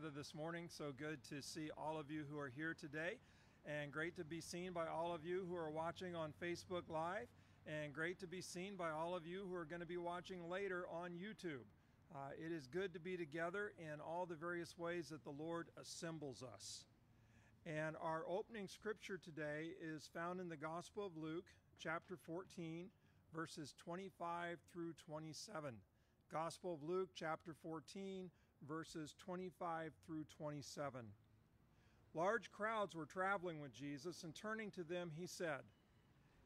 this morning. So good to see all of you who are here today, and great to be seen by all of you who are watching on Facebook Live, and great to be seen by all of you who are going to be watching later on YouTube. Uh, it is good to be together in all the various ways that the Lord assembles us. And our opening scripture today is found in the Gospel of Luke, chapter 14, verses 25 through 27. Gospel of Luke, chapter 14, verses 25 through 27. Large crowds were traveling with Jesus, and turning to them, he said,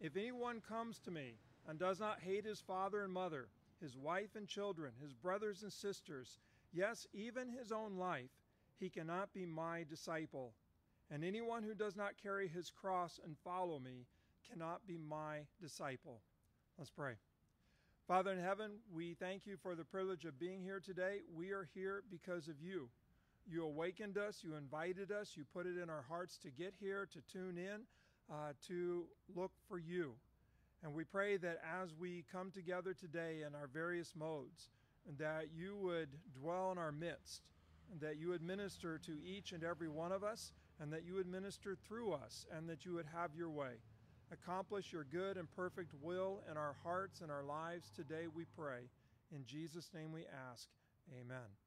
If anyone comes to me and does not hate his father and mother, his wife and children, his brothers and sisters, yes, even his own life, he cannot be my disciple. And anyone who does not carry his cross and follow me cannot be my disciple. Let's pray. Father in heaven, we thank you for the privilege of being here today. We are here because of you. You awakened us, you invited us, you put it in our hearts to get here, to tune in, uh, to look for you. And we pray that as we come together today in our various modes, that you would dwell in our midst, and that you would minister to each and every one of us, and that you would minister through us, and that you would have your way. Accomplish your good and perfect will in our hearts and our lives today, we pray. In Jesus' name we ask. Amen.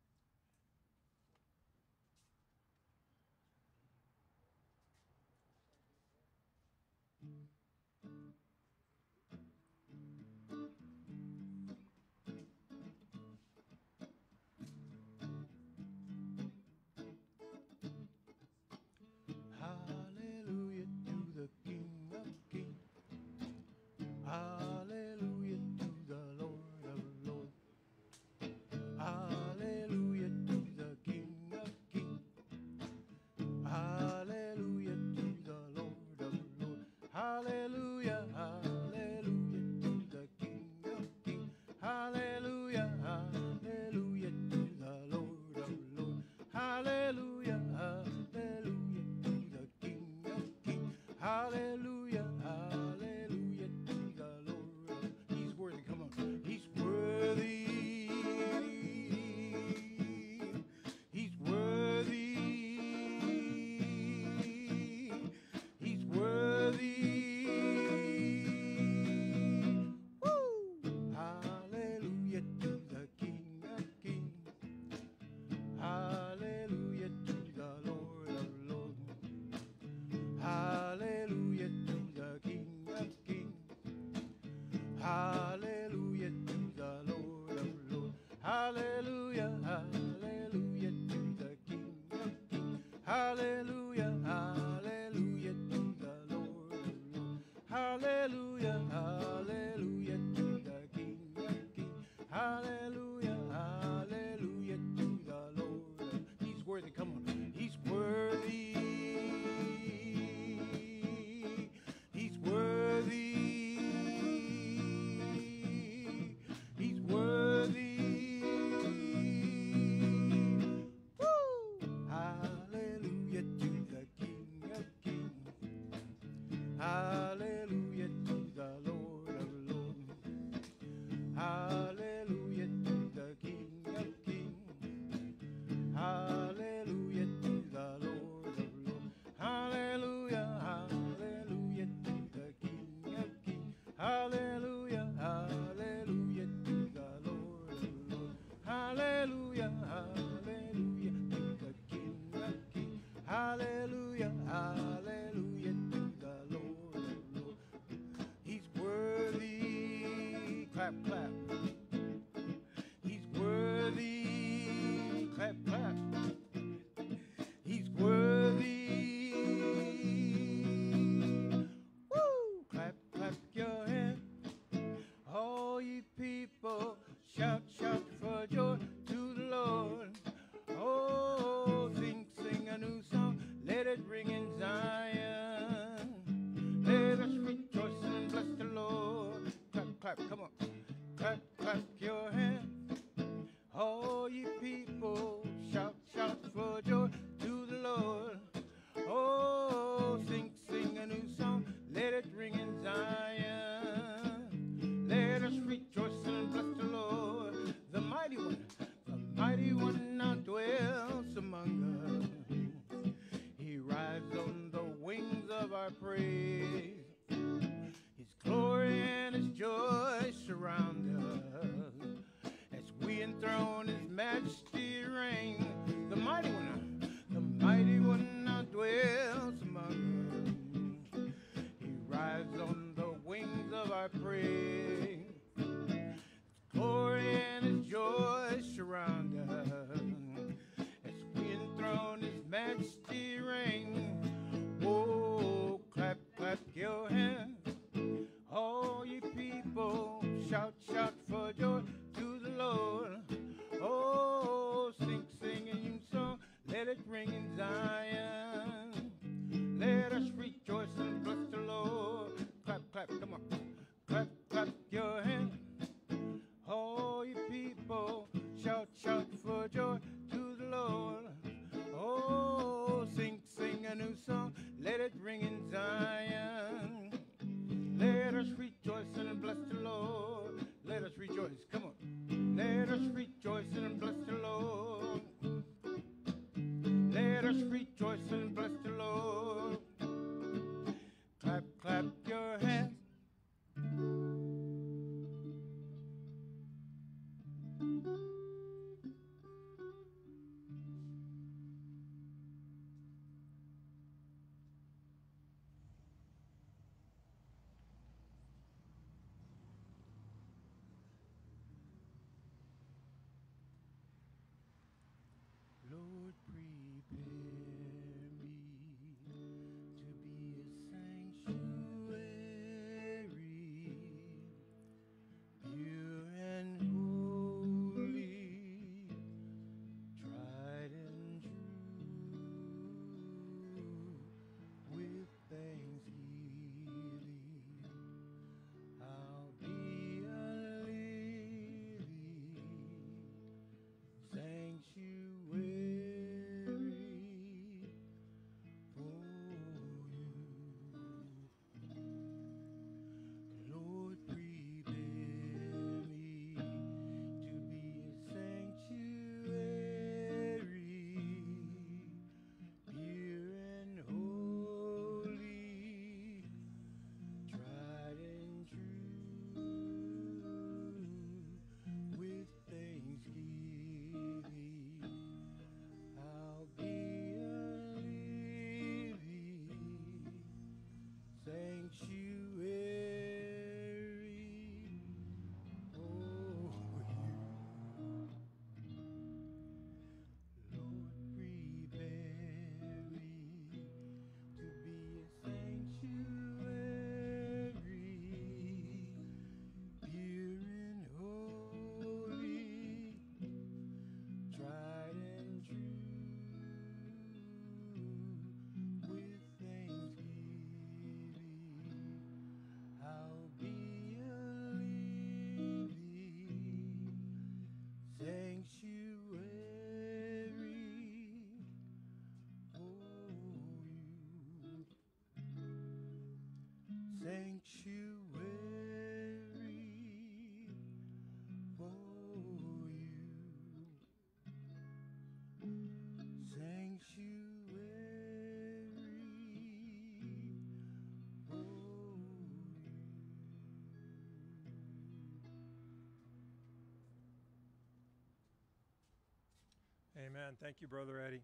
Amen. Thank you, Brother Eddie.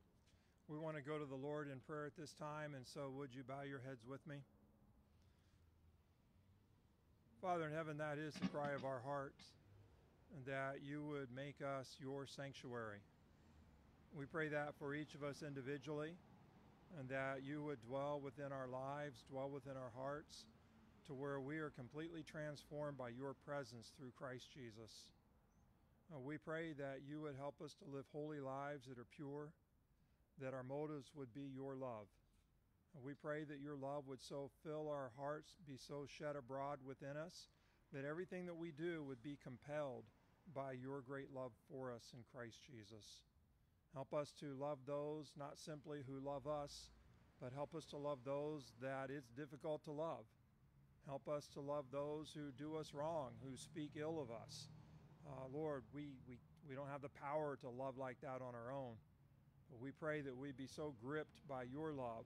We want to go to the Lord in prayer at this time, and so would you bow your heads with me? Father in heaven, that is the cry of our hearts, and that you would make us your sanctuary. We pray that for each of us individually, and that you would dwell within our lives, dwell within our hearts, to where we are completely transformed by your presence through Christ Jesus. Uh, we pray that you would help us to live holy lives that are pure, that our motives would be your love. And we pray that your love would so fill our hearts, be so shed abroad within us, that everything that we do would be compelled by your great love for us in Christ Jesus. Help us to love those not simply who love us, but help us to love those that it's difficult to love. Help us to love those who do us wrong, who speak ill of us. Uh, Lord, we, we, we don't have the power to love like that on our own. But we pray that we be so gripped by your love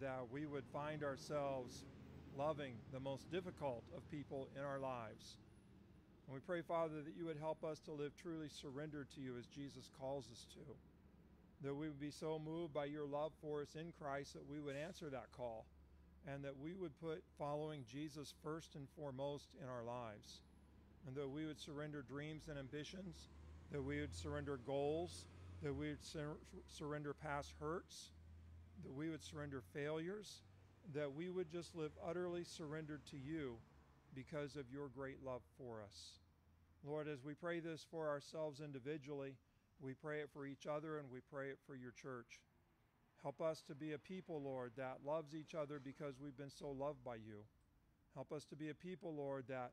that we would find ourselves loving the most difficult of people in our lives. And we pray, Father, that you would help us to live truly surrendered to you as Jesus calls us to. That we would be so moved by your love for us in Christ that we would answer that call and that we would put following Jesus first and foremost in our lives. And that we would surrender dreams and ambitions, that we would surrender goals, that we would sur- surrender past hurts, that we would surrender failures, that we would just live utterly surrendered to you because of your great love for us. Lord, as we pray this for ourselves individually, We pray it for each other and we pray it for your church. Help us to be a people, Lord, that loves each other because we've been so loved by you. Help us to be a people, Lord, that,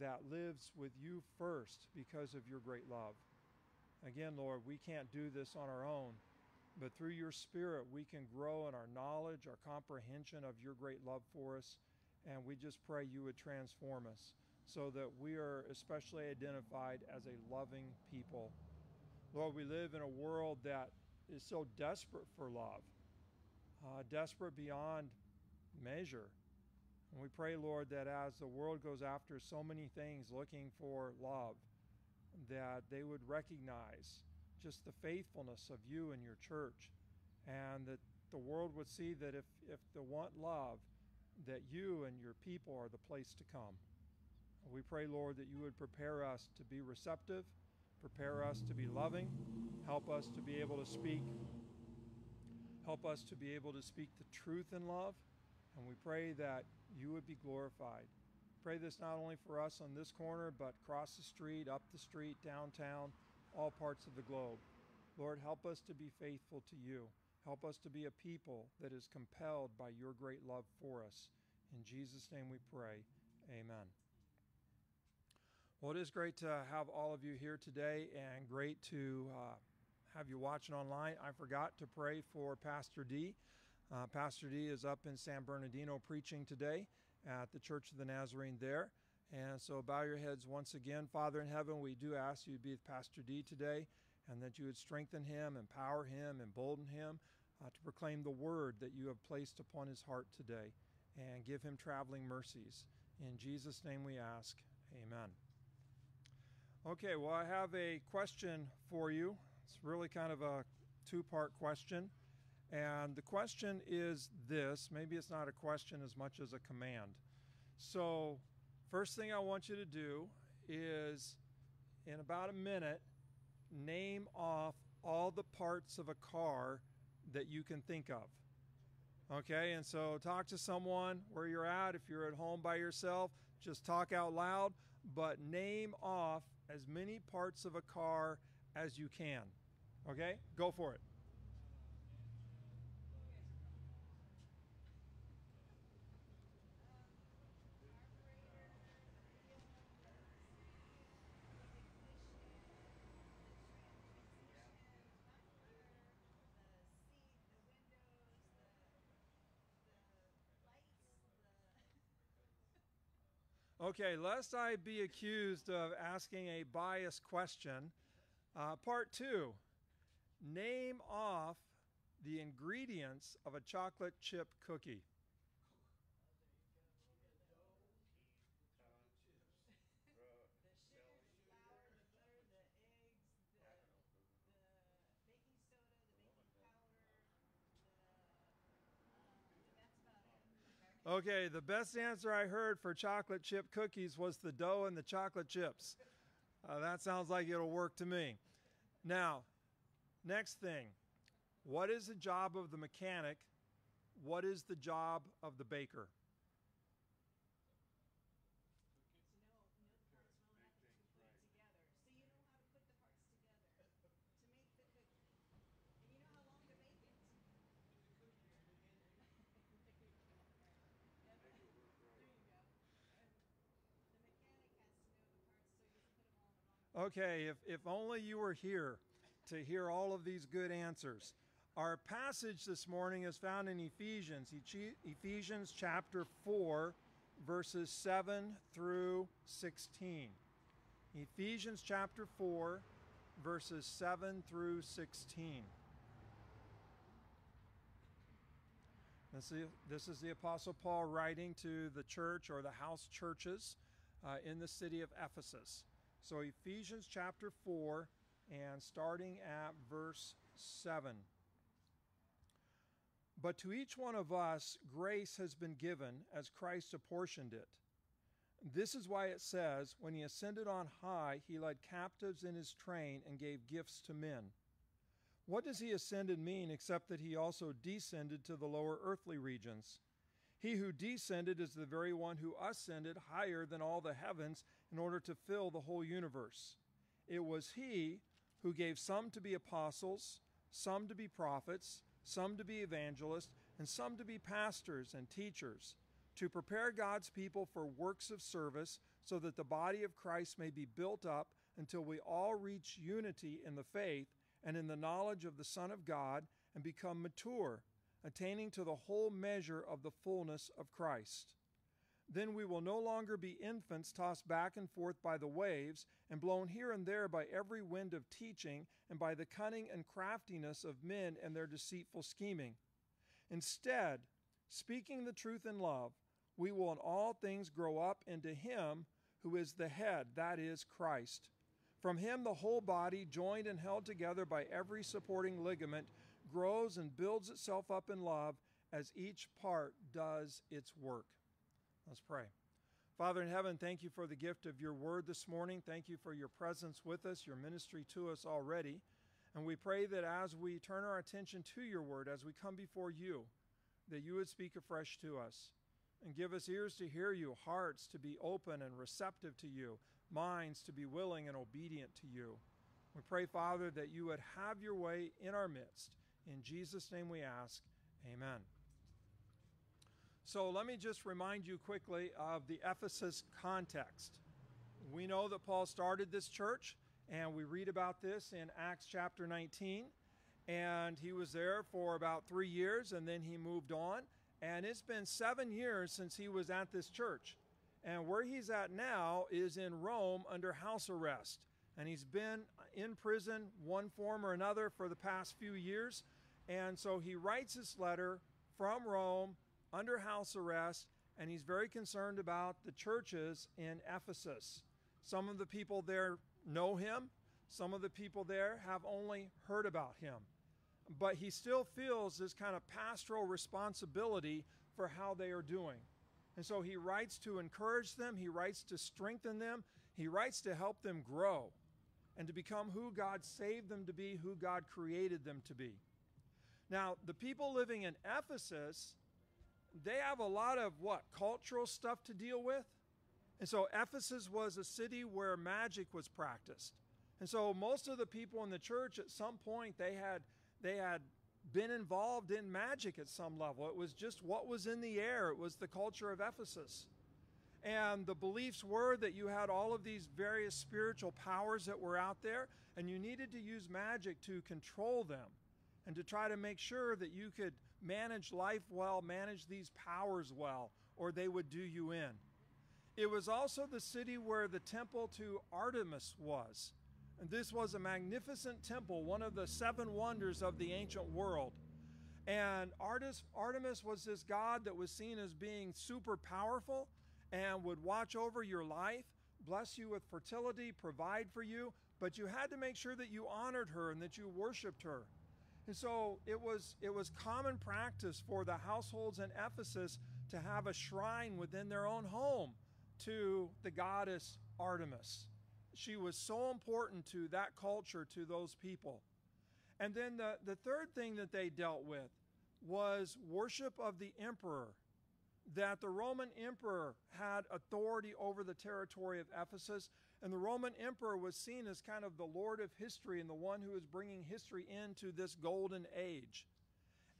that lives with you first because of your great love. Again, Lord, we can't do this on our own, but through your Spirit, we can grow in our knowledge, our comprehension of your great love for us. And we just pray you would transform us so that we are especially identified as a loving people. Lord, we live in a world that is so desperate for love, uh, desperate beyond measure. And we pray, Lord, that as the world goes after so many things looking for love, that they would recognize just the faithfulness of you and your church, and that the world would see that if, if they want love, that you and your people are the place to come. We pray, Lord, that you would prepare us to be receptive, prepare us to be loving, help us to be able to speak, help us to be able to speak the truth in love, and we pray that you would be glorified. Pray this not only for us on this corner, but across the street, up the street, downtown, all parts of the globe. Lord, help us to be faithful to you. Help us to be a people that is compelled by your great love for us. In Jesus' name we pray. Amen. Well, it is great to have all of you here today and great to uh, have you watching online. I forgot to pray for Pastor D. Uh, Pastor D is up in San Bernardino preaching today at the Church of the Nazarene there. And so bow your heads once again. Father in heaven, we do ask you to be with Pastor D today and that you would strengthen him, empower him, embolden him uh, to proclaim the word that you have placed upon his heart today and give him traveling mercies. In Jesus' name we ask. Amen. Okay, well, I have a question for you. It's really kind of a two part question. And the question is this maybe it's not a question as much as a command. So, first thing I want you to do is in about a minute, name off all the parts of a car that you can think of. Okay, and so talk to someone where you're at. If you're at home by yourself, just talk out loud, but name off as many parts of a car as you can. Okay, go for it. Okay, lest I be accused of asking a biased question, uh, part two name off the ingredients of a chocolate chip cookie. Okay, the best answer I heard for chocolate chip cookies was the dough and the chocolate chips. Uh, that sounds like it'll work to me. Now, next thing what is the job of the mechanic? What is the job of the baker? Okay, if, if only you were here to hear all of these good answers. Our passage this morning is found in Ephesians, Ephesians chapter 4, verses 7 through 16. Ephesians chapter 4, verses 7 through 16. This is, this is the Apostle Paul writing to the church or the house churches uh, in the city of Ephesus. So, Ephesians chapter 4, and starting at verse 7. But to each one of us, grace has been given as Christ apportioned it. This is why it says, When he ascended on high, he led captives in his train and gave gifts to men. What does he ascended mean except that he also descended to the lower earthly regions? He who descended is the very one who ascended higher than all the heavens in order to fill the whole universe. It was he who gave some to be apostles, some to be prophets, some to be evangelists, and some to be pastors and teachers, to prepare God's people for works of service, so that the body of Christ may be built up until we all reach unity in the faith and in the knowledge of the Son of God and become mature, attaining to the whole measure of the fullness of Christ. Then we will no longer be infants tossed back and forth by the waves and blown here and there by every wind of teaching and by the cunning and craftiness of men and their deceitful scheming. Instead, speaking the truth in love, we will in all things grow up into Him who is the head, that is, Christ. From Him, the whole body, joined and held together by every supporting ligament, grows and builds itself up in love as each part does its work. Let's pray. Father in heaven, thank you for the gift of your word this morning. Thank you for your presence with us, your ministry to us already. And we pray that as we turn our attention to your word, as we come before you, that you would speak afresh to us and give us ears to hear you, hearts to be open and receptive to you, minds to be willing and obedient to you. We pray, Father, that you would have your way in our midst. In Jesus' name we ask, amen. So let me just remind you quickly of the Ephesus context. We know that Paul started this church, and we read about this in Acts chapter 19. And he was there for about three years, and then he moved on. And it's been seven years since he was at this church. And where he's at now is in Rome under house arrest. And he's been in prison, one form or another, for the past few years. And so he writes this letter from Rome under house arrest, and he's very concerned about the churches in Ephesus. Some of the people there know him, some of the people there have only heard about him. But he still feels this kind of pastoral responsibility for how they are doing. And so he writes to encourage them, he writes to strengthen them, he writes to help them grow and to become who God saved them to be, who God created them to be. Now, the people living in Ephesus, they have a lot of what? Cultural stuff to deal with. And so Ephesus was a city where magic was practiced. And so most of the people in the church at some point they had they had been involved in magic at some level. It was just what was in the air. It was the culture of Ephesus. And the beliefs were that you had all of these various spiritual powers that were out there, and you needed to use magic to control them and to try to make sure that you could manage life well, manage these powers well, or they would do you in. It was also the city where the temple to Artemis was. And this was a magnificent temple, one of the seven wonders of the ancient world. And Artemis was this god that was seen as being super powerful and would watch over your life, bless you with fertility, provide for you, but you had to make sure that you honored her and that you worshiped her. And so it was, it was common practice for the households in Ephesus to have a shrine within their own home to the goddess Artemis. She was so important to that culture, to those people. And then the, the third thing that they dealt with was worship of the emperor. That the Roman emperor had authority over the territory of Ephesus, and the Roman emperor was seen as kind of the lord of history and the one who was bringing history into this golden age.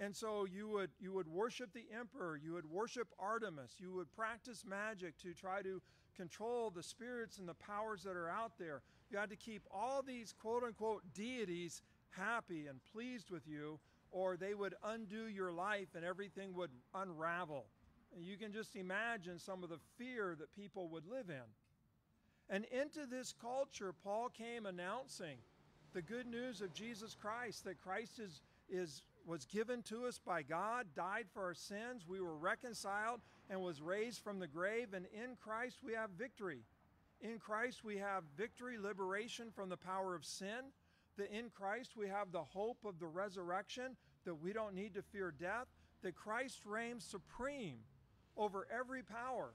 And so you would, you would worship the emperor, you would worship Artemis, you would practice magic to try to control the spirits and the powers that are out there. You had to keep all these quote unquote deities happy and pleased with you, or they would undo your life and everything would unravel. And you can just imagine some of the fear that people would live in. And into this culture, Paul came announcing the good news of Jesus Christ that Christ is, is, was given to us by God, died for our sins, we were reconciled, and was raised from the grave. And in Christ, we have victory. In Christ, we have victory, liberation from the power of sin. That in Christ, we have the hope of the resurrection, that we don't need to fear death, that Christ reigns supreme over every power.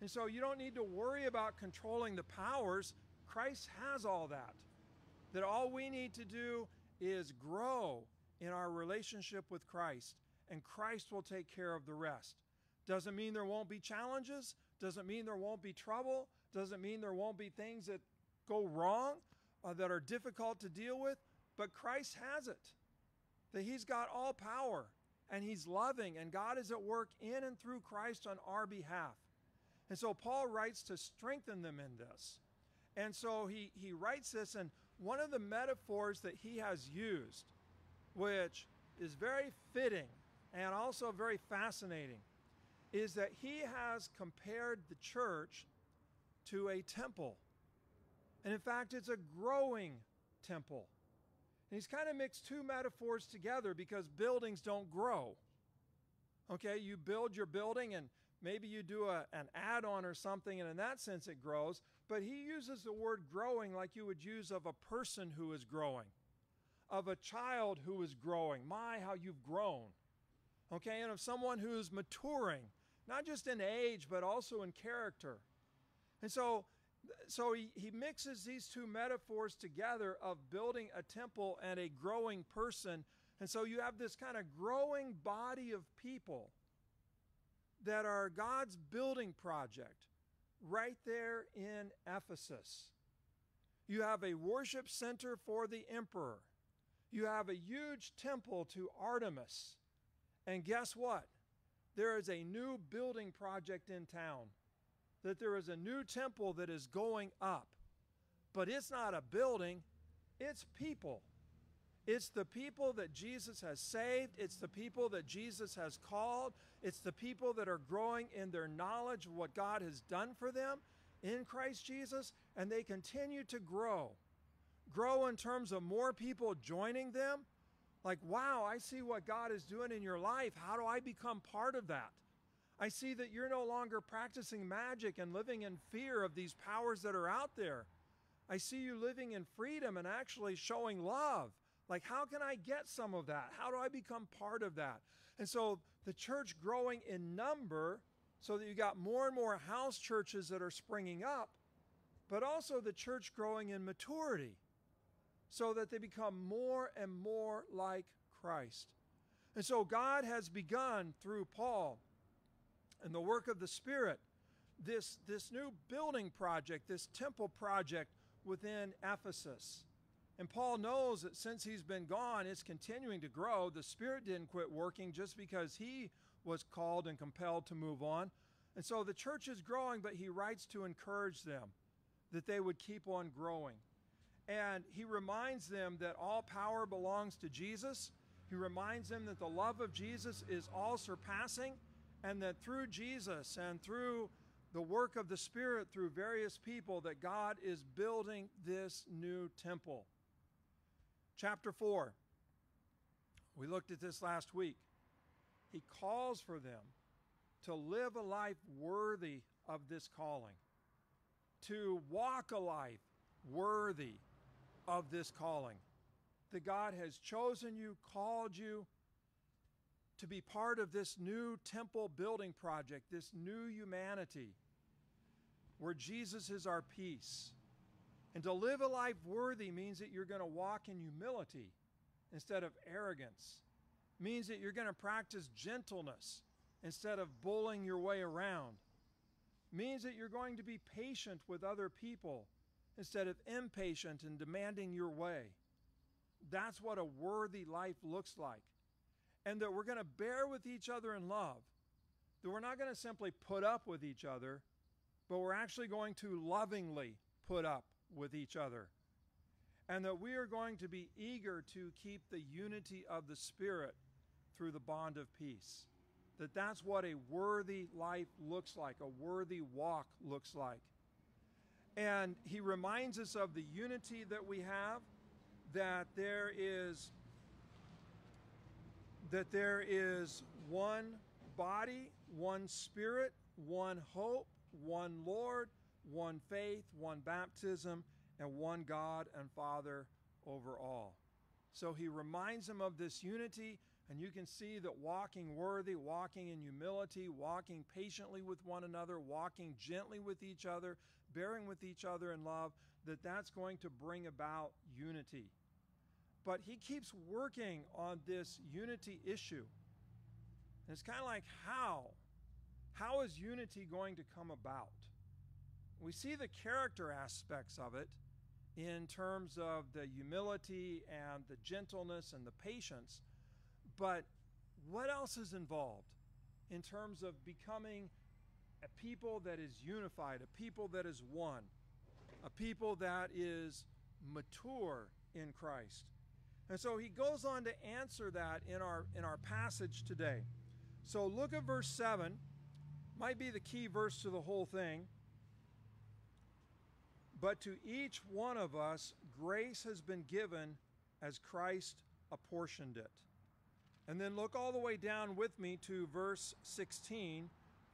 And so you don't need to worry about controlling the powers. Christ has all that. That all we need to do is grow in our relationship with Christ, and Christ will take care of the rest. Doesn't mean there won't be challenges, doesn't mean there won't be trouble, doesn't mean there won't be things that go wrong, uh, that are difficult to deal with, but Christ has it. That He's got all power and He's loving, and God is at work in and through Christ on our behalf. And so Paul writes to strengthen them in this. And so he, he writes this, and one of the metaphors that he has used, which is very fitting and also very fascinating, is that he has compared the church to a temple. And in fact, it's a growing temple. And he's kind of mixed two metaphors together because buildings don't grow. Okay, you build your building and maybe you do a, an add on or something, and in that sense it grows. But he uses the word growing like you would use of a person who is growing, of a child who is growing. My, how you've grown. Okay, and of someone who's maturing, not just in age, but also in character. And so, so he, he mixes these two metaphors together of building a temple and a growing person. And so you have this kind of growing body of people that are God's building project right there in Ephesus. You have a worship center for the emperor. You have a huge temple to Artemis. And guess what? There is a new building project in town. That there is a new temple that is going up. But it's not a building, it's people. It's the people that Jesus has saved. It's the people that Jesus has called. It's the people that are growing in their knowledge of what God has done for them in Christ Jesus, and they continue to grow. Grow in terms of more people joining them. Like, wow, I see what God is doing in your life. How do I become part of that? I see that you're no longer practicing magic and living in fear of these powers that are out there. I see you living in freedom and actually showing love like, how can I get some of that? How do I become part of that? And so the church growing in number so that you got more and more house churches that are springing up, but also the church growing in maturity so that they become more and more like Christ. And so God has begun through Paul and the work of the Spirit this, this new building project, this temple project within Ephesus. And Paul knows that since he's been gone, it's continuing to grow. The Spirit didn't quit working just because he was called and compelled to move on. And so the church is growing, but he writes to encourage them that they would keep on growing. And he reminds them that all power belongs to Jesus. He reminds them that the love of Jesus is all surpassing, and that through Jesus and through the work of the Spirit through various people, that God is building this new temple. Chapter 4. We looked at this last week. He calls for them to live a life worthy of this calling, to walk a life worthy of this calling. That God has chosen you, called you to be part of this new temple building project, this new humanity, where Jesus is our peace and to live a life worthy means that you're going to walk in humility instead of arrogance. Means that you're going to practice gentleness instead of bullying your way around. Means that you're going to be patient with other people instead of impatient and demanding your way. That's what a worthy life looks like. And that we're going to bear with each other in love. That we're not going to simply put up with each other, but we're actually going to lovingly put up with each other. And that we are going to be eager to keep the unity of the Spirit through the bond of peace. That that's what a worthy life looks like, a worthy walk looks like. And he reminds us of the unity that we have, that there is that there is one body, one spirit, one hope, one Lord, one faith, one baptism, and one God and Father over all. So he reminds them of this unity, and you can see that walking worthy, walking in humility, walking patiently with one another, walking gently with each other, bearing with each other in love, that that's going to bring about unity. But he keeps working on this unity issue. And it's kind of like how? How is unity going to come about? We see the character aspects of it in terms of the humility and the gentleness and the patience. But what else is involved in terms of becoming a people that is unified, a people that is one, a people that is mature in Christ? And so he goes on to answer that in our in our passage today. So look at verse 7. Might be the key verse to the whole thing. But to each one of us grace has been given as Christ apportioned it. And then look all the way down with me to verse 16.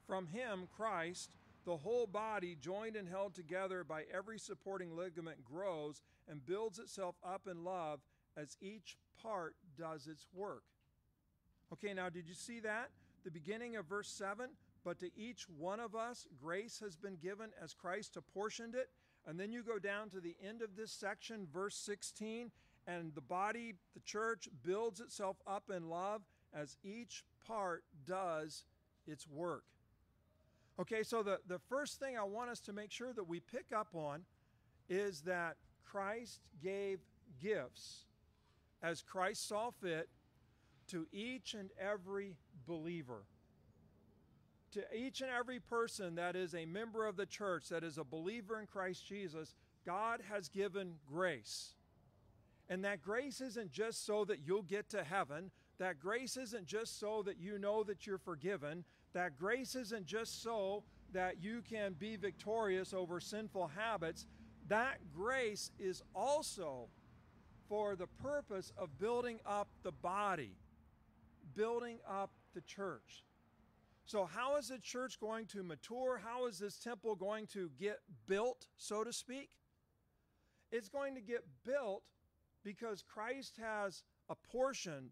From him, Christ, the whole body, joined and held together by every supporting ligament, grows and builds itself up in love as each part does its work. Okay, now did you see that? The beginning of verse 7 But to each one of us grace has been given as Christ apportioned it. And then you go down to the end of this section, verse 16, and the body, the church, builds itself up in love as each part does its work. Okay, so the, the first thing I want us to make sure that we pick up on is that Christ gave gifts as Christ saw fit to each and every believer. To each and every person that is a member of the church, that is a believer in Christ Jesus, God has given grace. And that grace isn't just so that you'll get to heaven. That grace isn't just so that you know that you're forgiven. That grace isn't just so that you can be victorious over sinful habits. That grace is also for the purpose of building up the body, building up the church. So, how is the church going to mature? How is this temple going to get built, so to speak? It's going to get built because Christ has apportioned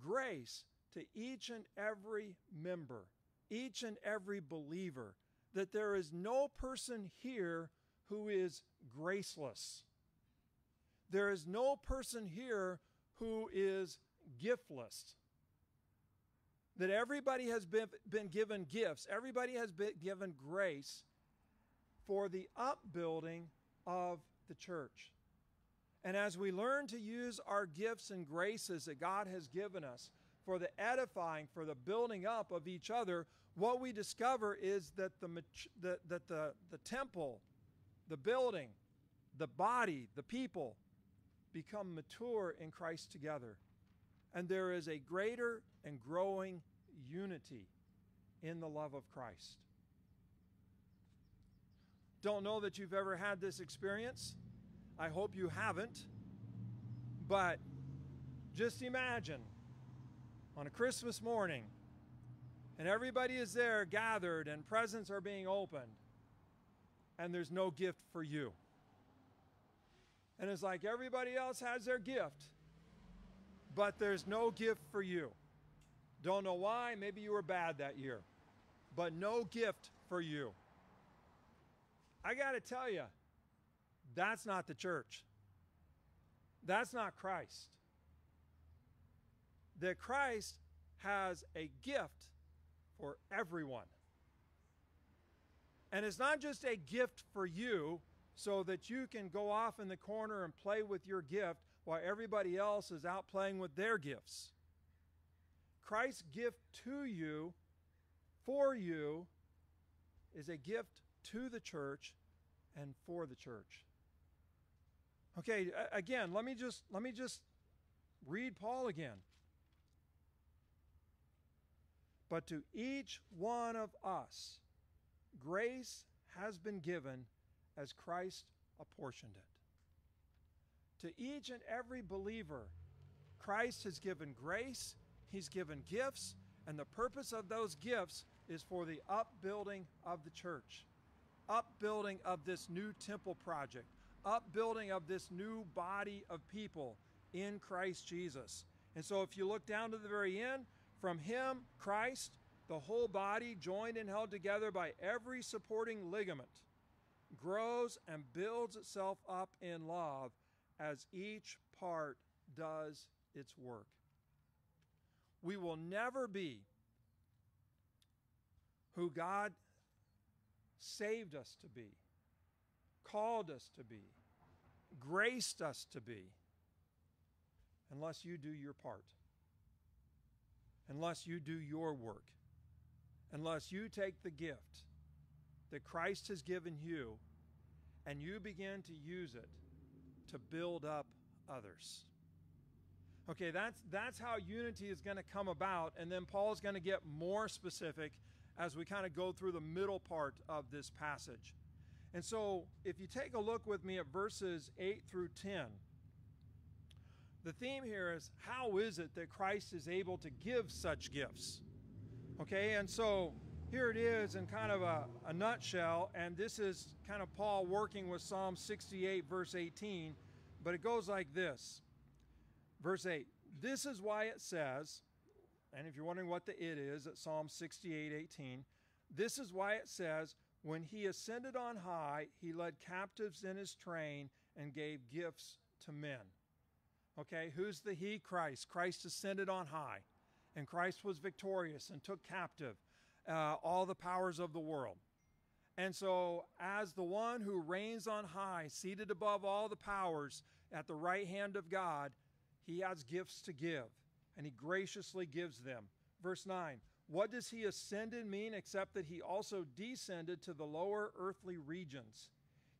grace to each and every member, each and every believer, that there is no person here who is graceless. There is no person here who is giftless. That everybody has been, been given gifts, everybody has been given grace for the upbuilding of the church. And as we learn to use our gifts and graces that God has given us for the edifying, for the building up of each other, what we discover is that the, that, that the, the temple, the building, the body, the people become mature in Christ together. And there is a greater and growing unity in the love of Christ. Don't know that you've ever had this experience. I hope you haven't. But just imagine on a Christmas morning, and everybody is there gathered, and presents are being opened, and there's no gift for you. And it's like everybody else has their gift, but there's no gift for you. Don't know why. Maybe you were bad that year, but no gift for you. I got to tell you, that's not the church. That's not Christ. That Christ has a gift for everyone. And it's not just a gift for you so that you can go off in the corner and play with your gift while everybody else is out playing with their gifts. Christ's gift to you, for you, is a gift to the church and for the church. Okay, again, let me just let me just read Paul again. But to each one of us grace has been given as Christ apportioned it. To each and every believer, Christ has given grace, He's given gifts, and the purpose of those gifts is for the upbuilding of the church, upbuilding of this new temple project, upbuilding of this new body of people in Christ Jesus. And so if you look down to the very end, from Him, Christ, the whole body, joined and held together by every supporting ligament, grows and builds itself up in love as each part does its work. We will never be who God saved us to be called us to be, graced us to be unless you do your part, unless you do your work, unless you take the gift that Christ has given you and you begin to use it to build up others. Okay, that's, that's how unity is going to come about. And then Paul is going to get more specific as we kind of go through the middle part of this passage. And so, if you take a look with me at verses 8 through 10, the theme here is how is it that Christ is able to give such gifts? Okay, and so here it is in kind of a, a nutshell, and this is kind of Paul working with Psalm 68, verse 18, but it goes like this. Verse 8 This is why it says, and if you're wondering what the it is at Psalm 68, 18, this is why it says, When he ascended on high, he led captives in his train and gave gifts to men. Okay, who's the he? Christ. Christ ascended on high, and Christ was victorious and took captive uh, all the powers of the world. And so, as the one who reigns on high, seated above all the powers at the right hand of God, he has gifts to give, and he graciously gives them. Verse 9 What does he ascended mean except that he also descended to the lower earthly regions?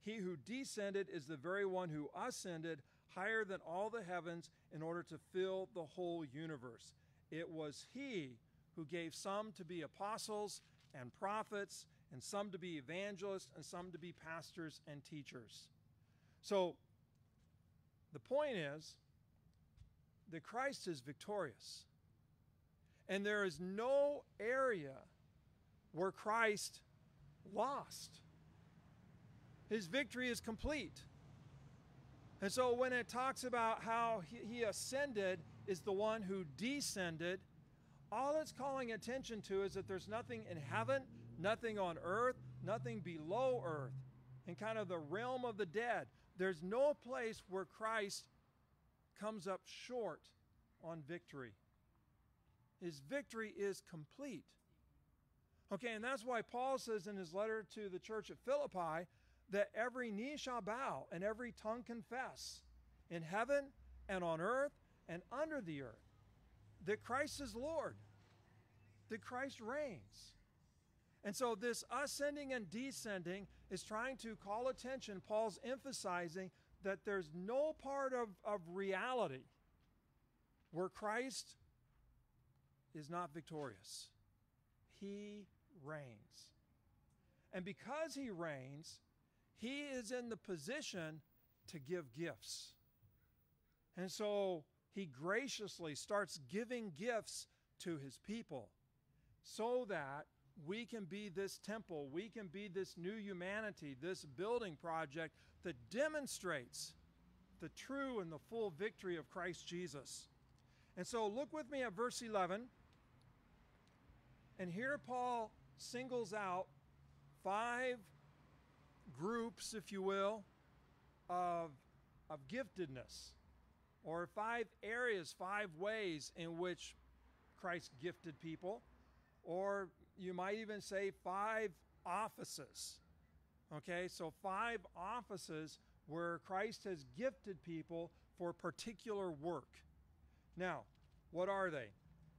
He who descended is the very one who ascended higher than all the heavens in order to fill the whole universe. It was he who gave some to be apostles and prophets, and some to be evangelists, and some to be pastors and teachers. So, the point is that Christ is victorious. And there is no area where Christ lost. His victory is complete. And so when it talks about how he, ascended is the one who descended, all it's calling attention to is that there's nothing in heaven, nothing on earth, nothing below earth, in kind of the realm of the dead. There's no place where Christ comes up short on victory. His victory is complete. Okay, and that's why Paul says in his letter to the church at Philippi that every knee shall bow and every tongue confess in heaven and on earth and under the earth that Christ is Lord, that Christ reigns. And so, this ascending and descending is trying to call attention. Paul's emphasizing that there's no part of, of reality where Christ is not victorious. He reigns. And because he reigns, he is in the position to give gifts. And so he graciously starts giving gifts to his people so that we can be this temple, we can be this new humanity, this building project that demonstrates the true and the full victory of Christ Jesus. And so look with me at verse 11. And here Paul singles out five groups, if you will, of, of giftedness or five areas, five ways in which Christ gifted people, or you might even say five offices. Okay, so five offices where Christ has gifted people for particular work. Now, what are they?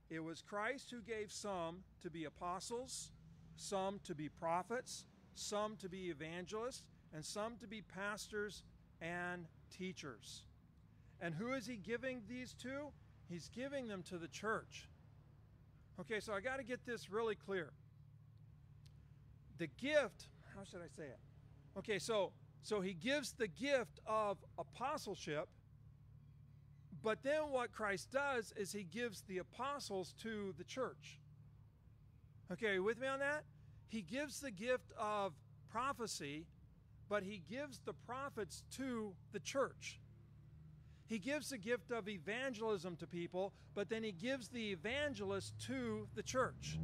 It was Christ who gave some to be apostles, some to be prophets, some to be evangelists, and some to be pastors and teachers. And who is he giving these to? He's giving them to the church. Okay, so I got to get this really clear. The gift, how should I say it? Okay, so so he gives the gift of apostleship, but then what Christ does is he gives the apostles to the church. Okay, with me on that? He gives the gift of prophecy, but he gives the prophets to the church. He gives the gift of evangelism to people, but then he gives the evangelist to the church.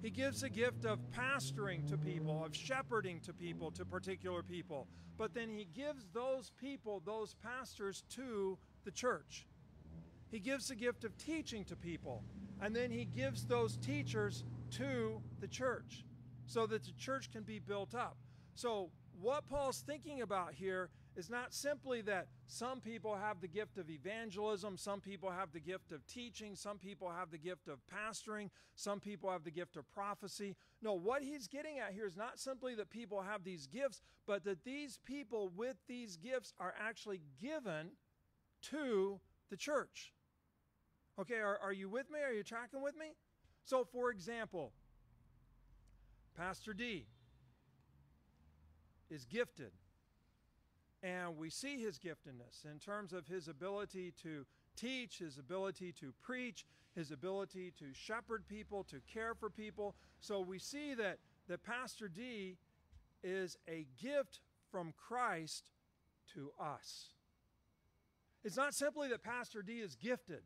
He gives the gift of pastoring to people, of shepherding to people, to particular people, but then he gives those people, those pastors, to the church. He gives the gift of teaching to people, and then he gives those teachers to the church so that the church can be built up. So, what Paul's thinking about here is not simply that some people have the gift of evangelism, some people have the gift of teaching, some people have the gift of pastoring, some people have the gift of prophecy. No, what he's getting at here is not simply that people have these gifts, but that these people with these gifts are actually given to the church. Okay, are, are you with me? Are you tracking with me? So, for example, Pastor D is gifted and we see his giftedness in terms of his ability to teach, his ability to preach, his ability to shepherd people, to care for people. So we see that, that Pastor D is a gift from Christ to us. It's not simply that Pastor D is gifted,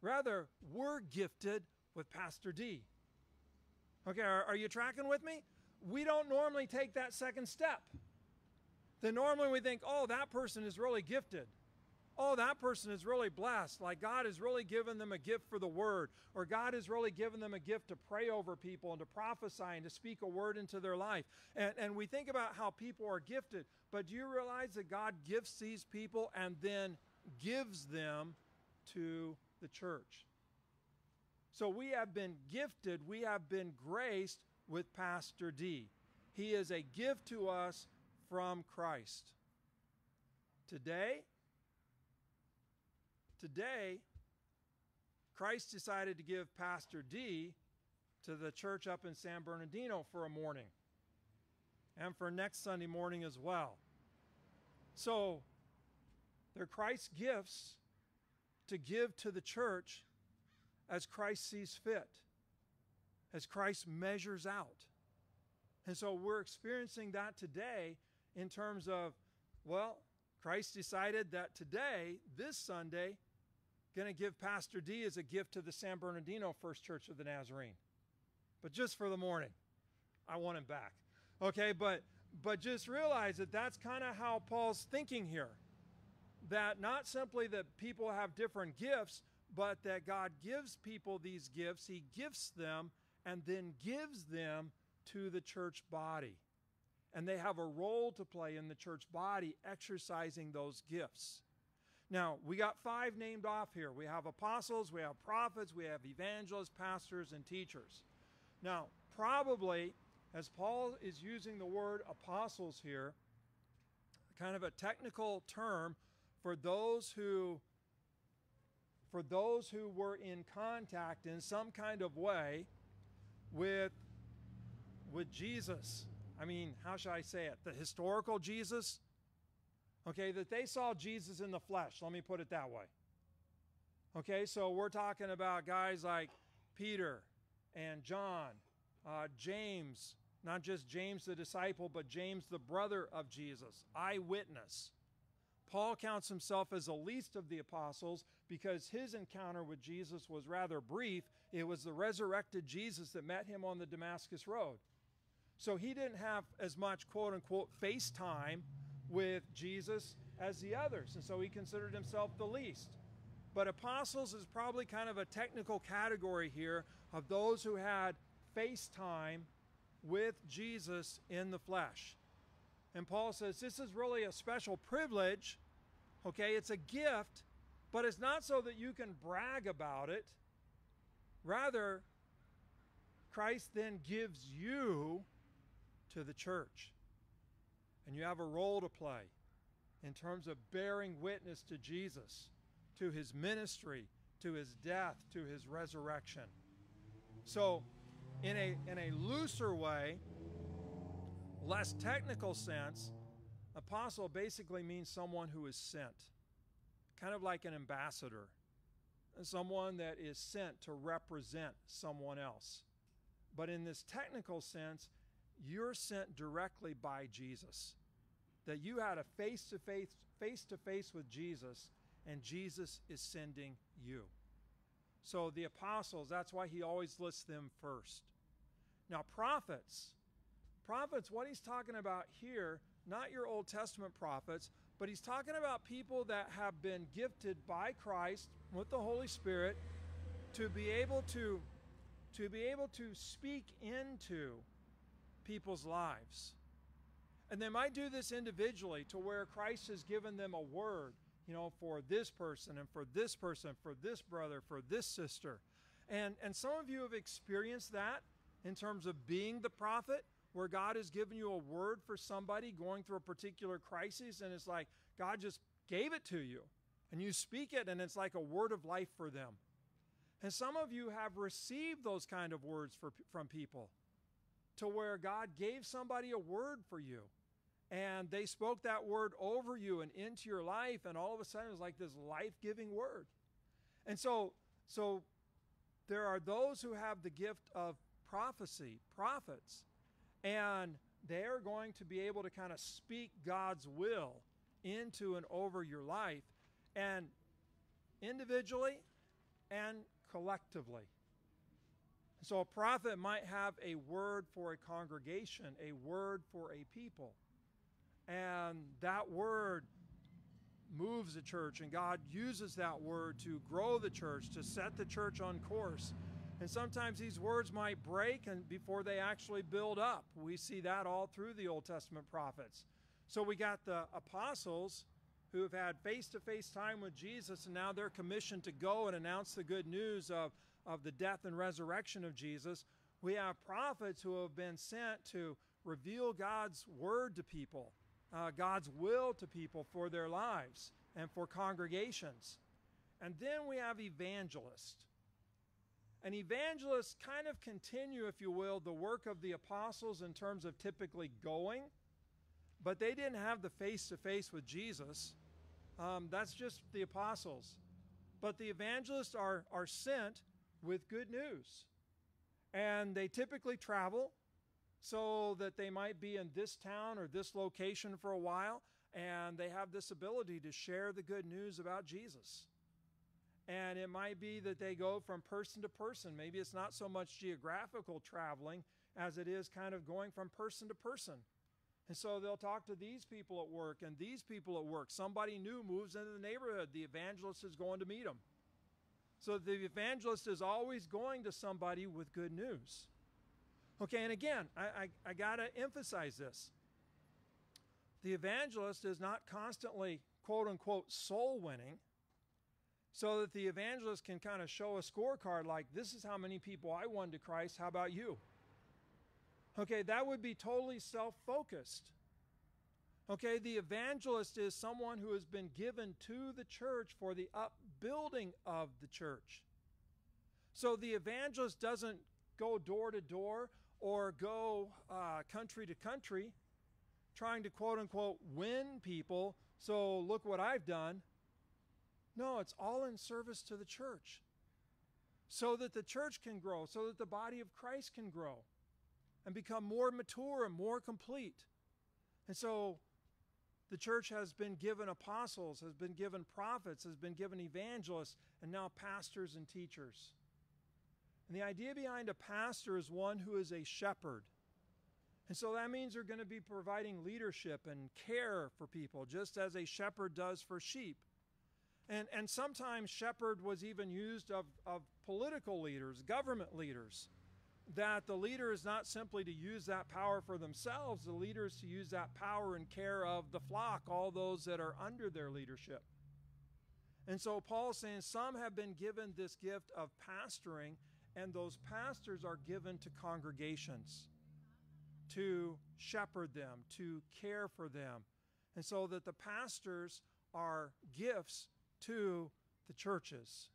rather, we're gifted with Pastor D. Okay, are, are you tracking with me? We don't normally take that second step then normally we think, oh, that person is really gifted. Oh, that person is really blessed. Like God has really given them a gift for the word, or God has really given them a gift to pray over people and to prophesy and to speak a word into their life. And, and we think about how people are gifted, but do you realize that God gifts these people and then gives them to the church? So we have been gifted, we have been graced with Pastor D. He is a gift to us from Christ. Today, today, Christ decided to give Pastor D to the church up in San Bernardino for a morning and for next Sunday morning as well. So, they're Christ's gifts to give to the church as Christ sees fit, as Christ measures out. And so we're experiencing that today in terms of, well, Christ decided that today, this Sunday, going to give Pastor D as a gift to the San Bernardino First Church of the Nazarene. But just for the morning. I want him back. Okay, but but just realize that that's kind of how Paul's thinking here. That not simply that people have different gifts, but that God gives people these gifts, he gifts them and then gives them to the church body and they have a role to play in the church body exercising those gifts. Now, we got five named off here. We have apostles, we have prophets, we have evangelists, pastors, and teachers. Now, probably, as Paul is using the word apostles here, kind of a technical term for those who for those who were in contact in some kind of way with with Jesus I mean, how shall I say it? The historical Jesus? Okay, that they saw Jesus in the flesh. Let me put it that way. Okay, so we're talking about guys like Peter and John, uh, James, not just James the disciple, but James the brother of Jesus, eyewitness. Paul counts himself as the least of the apostles because his encounter with Jesus was rather brief. It was the resurrected Jesus that met him on the Damascus Road. So he didn't have as much quote unquote face time with Jesus as the others. And so he considered himself the least. But apostles is probably kind of a technical category here of those who had face time with Jesus in the flesh. And Paul says this is really a special privilege. Okay, it's a gift, but it's not so that you can brag about it. Rather, Christ then gives you to the church. And you have a role to play in terms of bearing witness to Jesus, to his ministry, to his death, to his resurrection. So, in a, in a looser way, less technical sense, apostle basically means someone who is sent, kind of like an ambassador, someone that is sent to represent someone else. But in this technical sense, you're sent directly by Jesus. That you had a face to face face to face with Jesus and Jesus is sending you. So the apostles, that's why he always lists them first. Now prophets, prophets what he's talking about here, not your Old Testament prophets, but he's talking about people that have been gifted by Christ with the Holy Spirit to be able to to be able to speak into people's lives. And they might do this individually to where Christ has given them a word, you know, for this person and for this person, for this brother, for this sister. And, and some of you have experienced that in terms of being the prophet, where God has given you a word for somebody going through a particular crisis, and it's like God just gave it to you. And you speak it, and it's like a word of life for them. And some of you have received those kind of words for, from people to where God gave somebody a word for you. And they spoke that word over you and into your life, and all of a sudden it was like this life giving word. And so, so there are those who have the gift of prophecy, prophets, and they're going to be able to kind of speak God's will into and over your life, and individually and collectively. So a prophet might have a word for a congregation, a word for a people. And that word moves the church, and God uses that word to grow the church, to set the church on course. And sometimes these words might break and before they actually build up. We see that all through the Old Testament prophets. So we got the apostles who have had face to face time with Jesus, and now they're commissioned to go and announce the good news of, of the death and resurrection of Jesus. We have prophets who have been sent to reveal God's word to people, uh, God's will to people for their lives and for congregations. And then we have evangelists. And evangelists kind of continue, if you will, the work of the apostles in terms of typically going, but they didn't have the face to face with Jesus. Um, that's just the apostles. But the evangelists are, are sent with good news. And they typically travel so that they might be in this town or this location for a while, and they have this ability to share the good news about Jesus. And it might be that they go from person to person. Maybe it's not so much geographical traveling as it is kind of going from person to person. And so they'll talk to these people at work and these people at work. Somebody new moves into the neighborhood. The evangelist is going to meet them. So the evangelist is always going to somebody with good news. Okay, and again, I, I, I got to emphasize this. The evangelist is not constantly, quote unquote, soul winning so that the evangelist can kind of show a scorecard like, this is how many people I won to Christ. How about you? Okay, that would be totally self focused. Okay, the evangelist is someone who has been given to the church for the upbuilding of the church. So the evangelist doesn't go door to door or go uh, country to country trying to quote unquote win people. So look what I've done. No, it's all in service to the church so that the church can grow, so that the body of Christ can grow and become more mature and more complete. And so the church has been given apostles, has been given prophets, has been given evangelists, and now pastors and teachers. And the idea behind a pastor is one who is a shepherd. And so that means they're going to be providing leadership and care for people, just as a shepherd does for sheep. And, and sometimes shepherd was even used of, of political leaders, government leaders, that the leader is not simply to use that power for themselves, the leader is to use that power and care of the flock, all those that are under their leadership. And so Paul's saying some have been given this gift of pastoring, and those pastors are given to congregations to shepherd them, to care for them. And so that the pastors are gifts to the churches.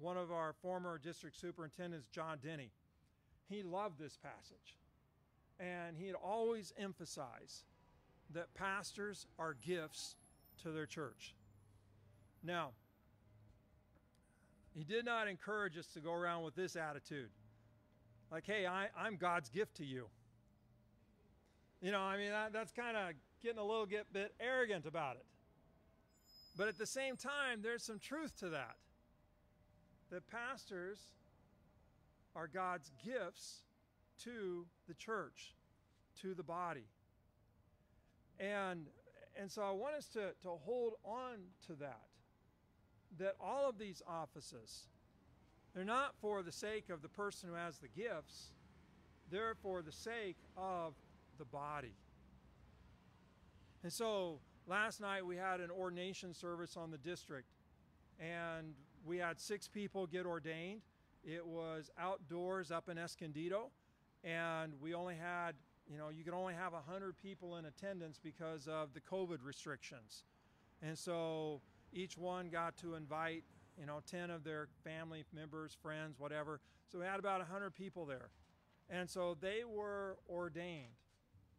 One of our former district superintendents, John Denny, he loved this passage. And he'd always emphasize that pastors are gifts to their church. Now, he did not encourage us to go around with this attitude like, hey, I, am God's gift to you. You know, I mean, that, that's kind of getting a little bit arrogant about it. But at the same time, there's some truth to that. That pastors are God's gifts to the church, to the body. And, and so I want us to, to hold on to that. That all of these offices, they're not for the sake of the person who has the gifts, they're for the sake of the body. And so last night we had an ordination service on the district, and we had six people get ordained. It was outdoors up in Escondido, and we only had, you know, you could only have 100 people in attendance because of the COVID restrictions. And so each one got to invite, you know, 10 of their family members, friends, whatever. So we had about 100 people there. And so they were ordained.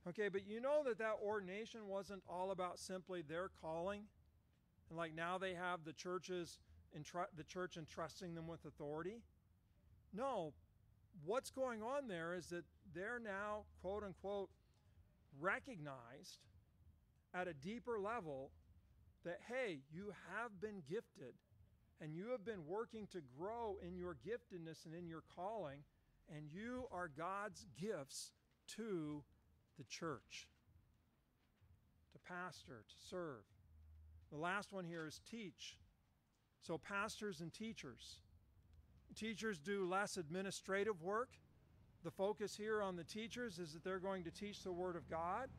Okay, but you know that that ordination wasn't all about simply their calling. And like now they have the churches entru- the church entrusting them with authority. No, what's going on there is that they're now quote unquote recognized at a deeper level that hey, you have been gifted and you have been working to grow in your giftedness and in your calling and you are God's gifts to the church, to pastor, to serve. The last one here is teach. So, pastors and teachers. Teachers do less administrative work. The focus here on the teachers is that they're going to teach the Word of God,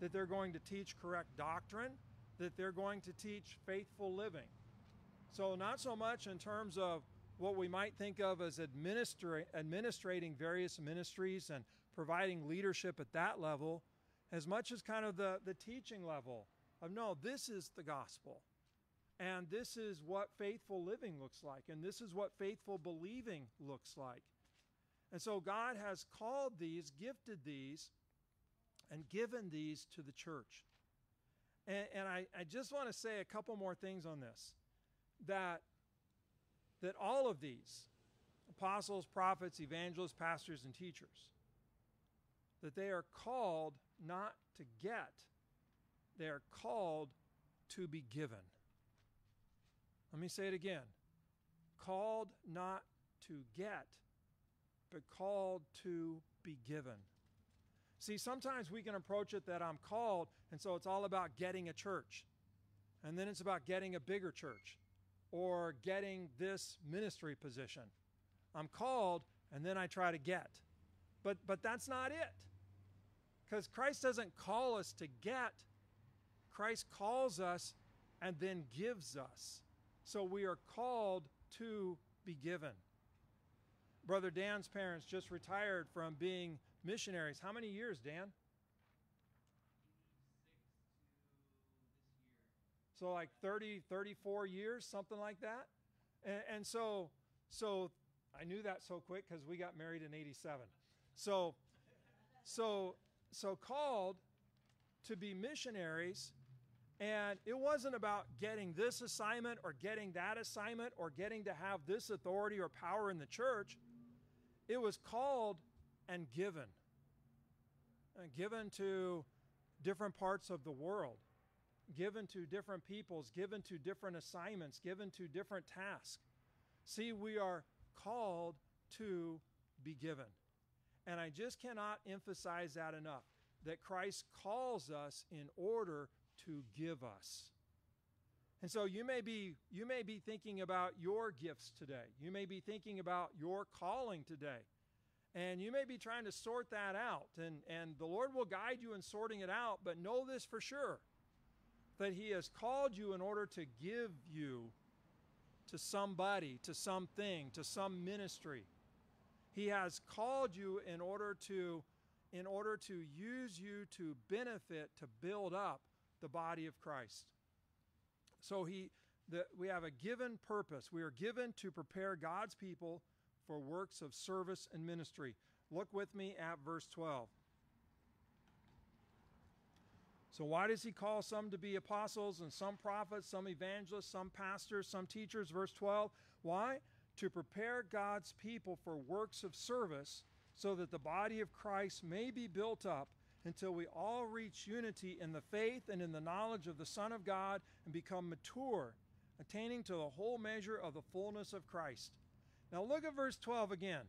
that they're going to teach correct doctrine, that they're going to teach faithful living. So, not so much in terms of what we might think of as administra- administrating various ministries and providing leadership at that level, as much as kind of the, the teaching level of no, this is the gospel. And this is what faithful living looks like. And this is what faithful believing looks like. And so God has called these, gifted these, and given these to the church. And, and I, I just want to say a couple more things on this. That that all of these apostles, prophets, evangelists, pastors, and teachers that they are called not to get, they are called to be given. Let me say it again. Called not to get, but called to be given. See, sometimes we can approach it that I'm called, and so it's all about getting a church. And then it's about getting a bigger church or getting this ministry position. I'm called and then I try to get. But but that's not it. Cuz Christ doesn't call us to get. Christ calls us and then gives us. So we are called to be given. Brother Dan's parents just retired from being missionaries. How many years, Dan? So like 30, 34 years, something like that. And, and so, so I knew that so quick because we got married in 87. So, so, so called to be missionaries. And it wasn't about getting this assignment or getting that assignment or getting to have this authority or power in the church. It was called and given. And given to different parts of the world given to different peoples, given to different assignments, given to different tasks. See, we are called to be given. And I just cannot emphasize that enough that Christ calls us in order to give us. And so you may be you may be thinking about your gifts today. You may be thinking about your calling today. And you may be trying to sort that out and and the Lord will guide you in sorting it out, but know this for sure that He has called you in order to give you to somebody, to something, to some ministry. He has called you in order to in order to use you to benefit to build up the body of Christ. So he the, we have a given purpose. We are given to prepare God's people for works of service and ministry. Look with me at verse 12. So, why does he call some to be apostles and some prophets, some evangelists, some pastors, some teachers? Verse 12. Why? To prepare God's people for works of service so that the body of Christ may be built up until we all reach unity in the faith and in the knowledge of the Son of God and become mature, attaining to the whole measure of the fullness of Christ. Now, look at verse 12 again.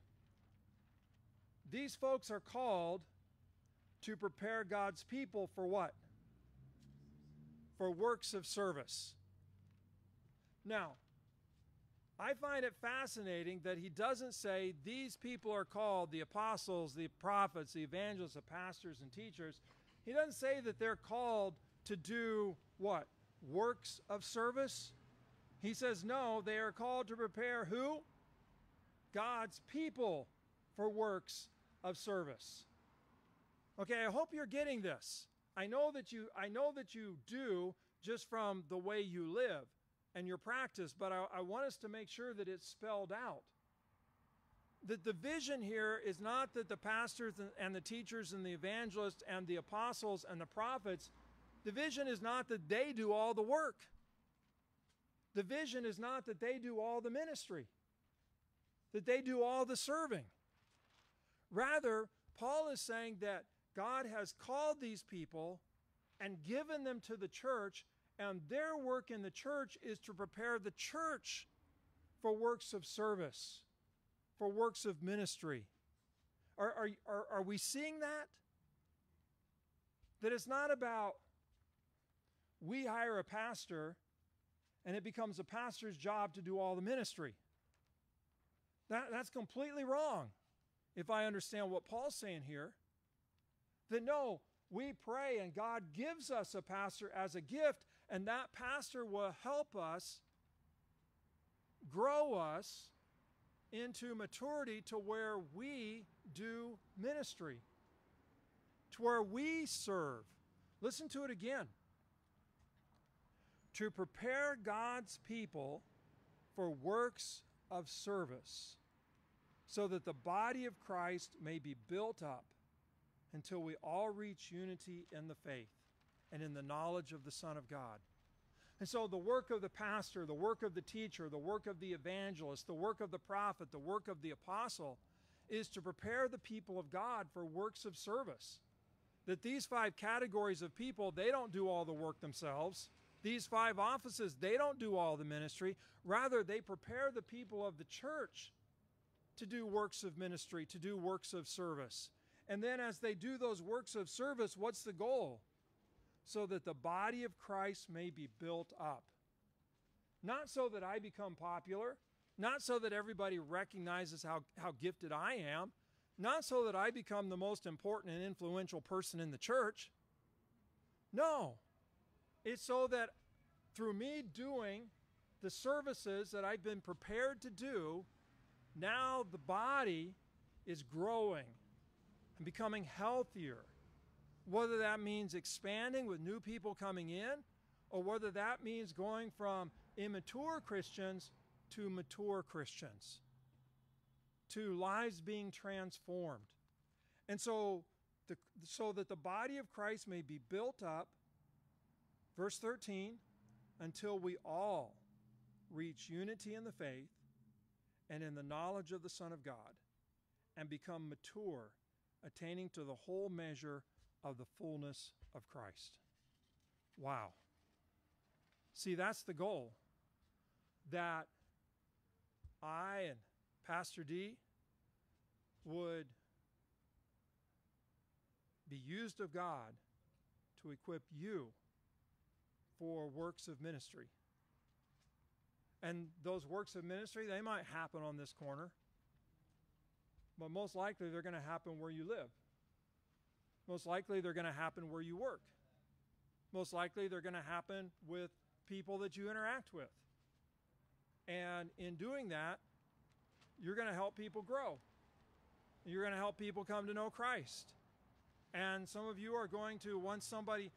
These folks are called to prepare God's people for what? for works of service. Now, I find it fascinating that he doesn't say these people are called the apostles, the prophets, the evangelists, the pastors, and teachers. He doesn't say that they're called to do what? Works of service? He says, no, they are called to prepare who? God's people for works of service. Okay, I hope you're getting this. I know that you I know that you do just from the way you live and your practice, but I, I want us to make sure that it's spelled out. That the vision here is not that the pastors and the teachers and the evangelists and the apostles and the prophets, the vision is not that they do all the work. The vision is not that they do all the ministry, that they do all the serving. Rather, Paul is saying that God has called these people and given them to the church, and their work in the church is to prepare the church for works of service, for works of ministry. Are, are, are, are we seeing that? That it's not about we hire a pastor and it becomes a pastor's job to do all the ministry. That, that's completely wrong if I understand what Paul's saying here. That no, we pray and God gives us a pastor as a gift, and that pastor will help us grow us into maturity to where we do ministry, to where we serve. Listen to it again to prepare God's people for works of service, so that the body of Christ may be built up until we all reach unity in the faith and in the knowledge of the Son of God. And so, the work of the pastor, the work of the teacher, the work of the evangelist, the work of the prophet, the work of the apostle is to prepare the people of God for works of service. That these five categories of people, they don't do all the work themselves. These five offices, they don't do all the ministry. Rather, they prepare the people of the church to do works of ministry, to do works of service. And then, as they do those works of service, what's the goal? So that the body of Christ may be built up. Not so that I become popular, not so that everybody recognizes how, how gifted I am, not so that I become the most important and influential person in the church. No, it's so that through me doing the services that I've been prepared to do, now the body is growing and becoming healthier. Whether that means expanding with new people coming in, or whether that means going from immature Christians to mature Christians, to lives being transformed. And so, the, so that the body of Christ may be built up Verse 13, until we all reach unity in the faith and in the knowledge of the Son of God and become mature, attaining to the whole measure of the fullness of Christ. Wow. See, that's the goal. That I and Pastor D would be used of God to equip you for works of ministry. And those works of ministry, they might happen on this corner, but most likely they're going to happen where you live. Most likely they're going to happen where you work. Most likely they're going to happen with people that you interact with. And in doing that, you're going to help people grow. You're going to help people come to know Christ. And some of you are going to, once somebody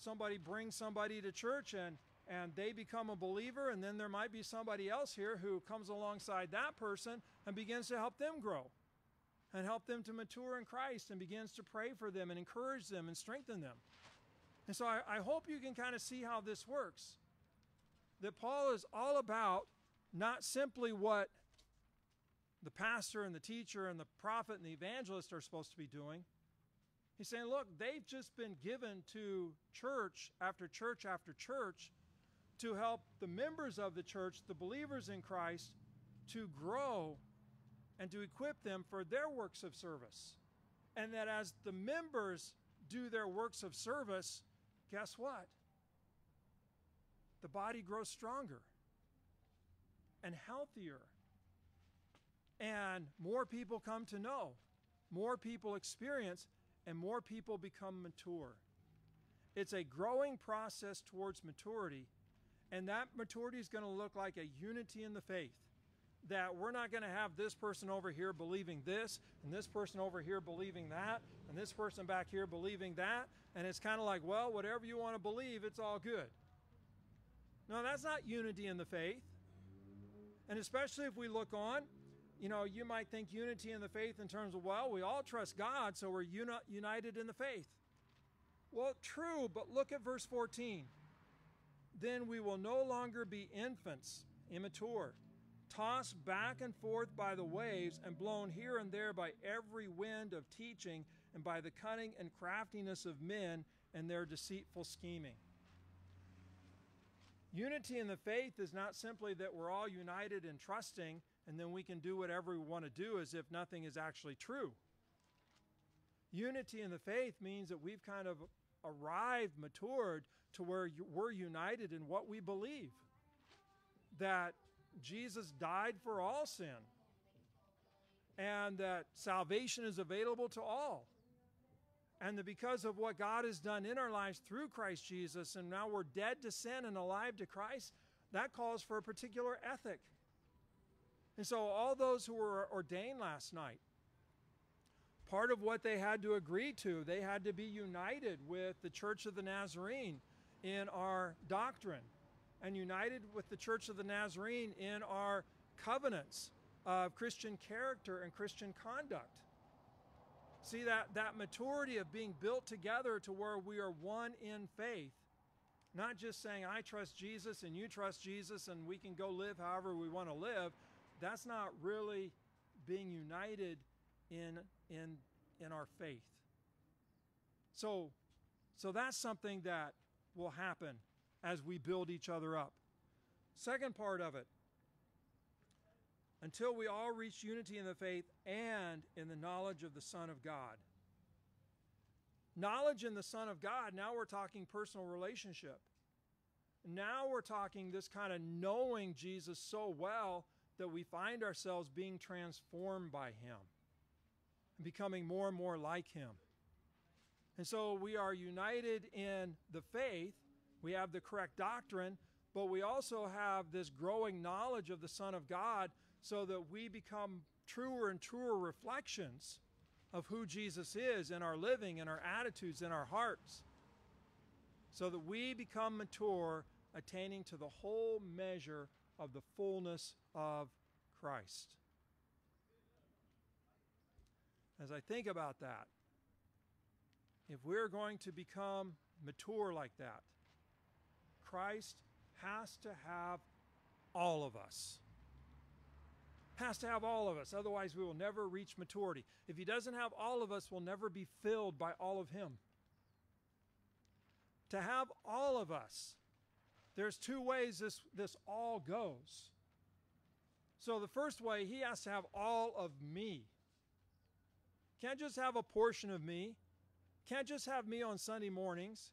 somebody brings somebody to church and and they become a believer and then there might be somebody else here who comes alongside that person and begins to help them grow and help them to mature in Christ and begins to pray for them and encourage them and strengthen them. And so I, I hope you can kind of see how this works. That Paul is all about not simply what the pastor and the teacher and the prophet and the evangelist are supposed to be doing, He's saying, look, they've just been given to church after church after church to help the members of the church, the believers in Christ, to grow and to equip them for their works of service. And that as the members do their works of service, guess what? The body grows stronger. and healthier. And more people come to know, more people experience, and more people become mature. It's a growing process towards maturity, and that maturity is going to look like a unity in the faith. That we're not going to have this person over here believing this, and this person over here believing that, and this person back here believing that, and it's kind of like, well, whatever you want to believe, it's all good. No, that's not unity in the faith. And especially if we look on, you know, you might think unity in the faith in terms of, well, we all trust God, so we're uni- united in the faith. Well, true, but look at verse 14. Then we will no longer be infants, immature, tossed back and forth by the waves and blown here and there by every wind of teaching and by the cunning and craftiness of men and their deceitful scheming. Unity in the faith is not simply that we're all united and trusting and then we can do whatever we want to do as if nothing is actually true. Unity in the faith means that we've kind of arrived, matured to where we're united in what we believe. That Jesus died for all sin, and that salvation is available to all. And that because of what God has done in our lives through Christ Jesus, and now we're dead to sin and alive to Christ, that calls for a particular ethic. And so, all those who were ordained last night, part of what they had to agree to, they had to be united with the Church of the Nazarene in our doctrine and united with the Church of the Nazarene in our covenants of Christian character and Christian conduct. See that, that maturity of being built together to where we are one in faith. Not just saying, I trust Jesus and you trust Jesus and we can go live however we want to live. That's not really being united in, in, in our faith. So, so that's something that will happen as we build each other up. Second part of it until we all reach unity in the faith and in the knowledge of the Son of God. Knowledge in the Son of God, now we're talking personal relationship. Now we're talking this kind of knowing Jesus so well that we find ourselves being transformed by Him and becoming more and more like Him. And so we are united in the faith, we have the correct doctrine, but we also have this growing knowledge of the Son of God so that we become truer and truer reflections of who Jesus is in our living, in our attitudes, in our hearts, so that we become mature, attaining to the whole measure of the fullness of Christ. As I think about that, if we're going to become mature like that, Christ has to have all of us has to have all of us. Otherwise, we will never reach maturity. If He doesn't have all of us, we'll never be filled by all of Him. To have all of us, there's two ways this, this all goes. So, the first way, He has to have all of me. Can't just have a portion of me. Can't just have me on Sunday mornings.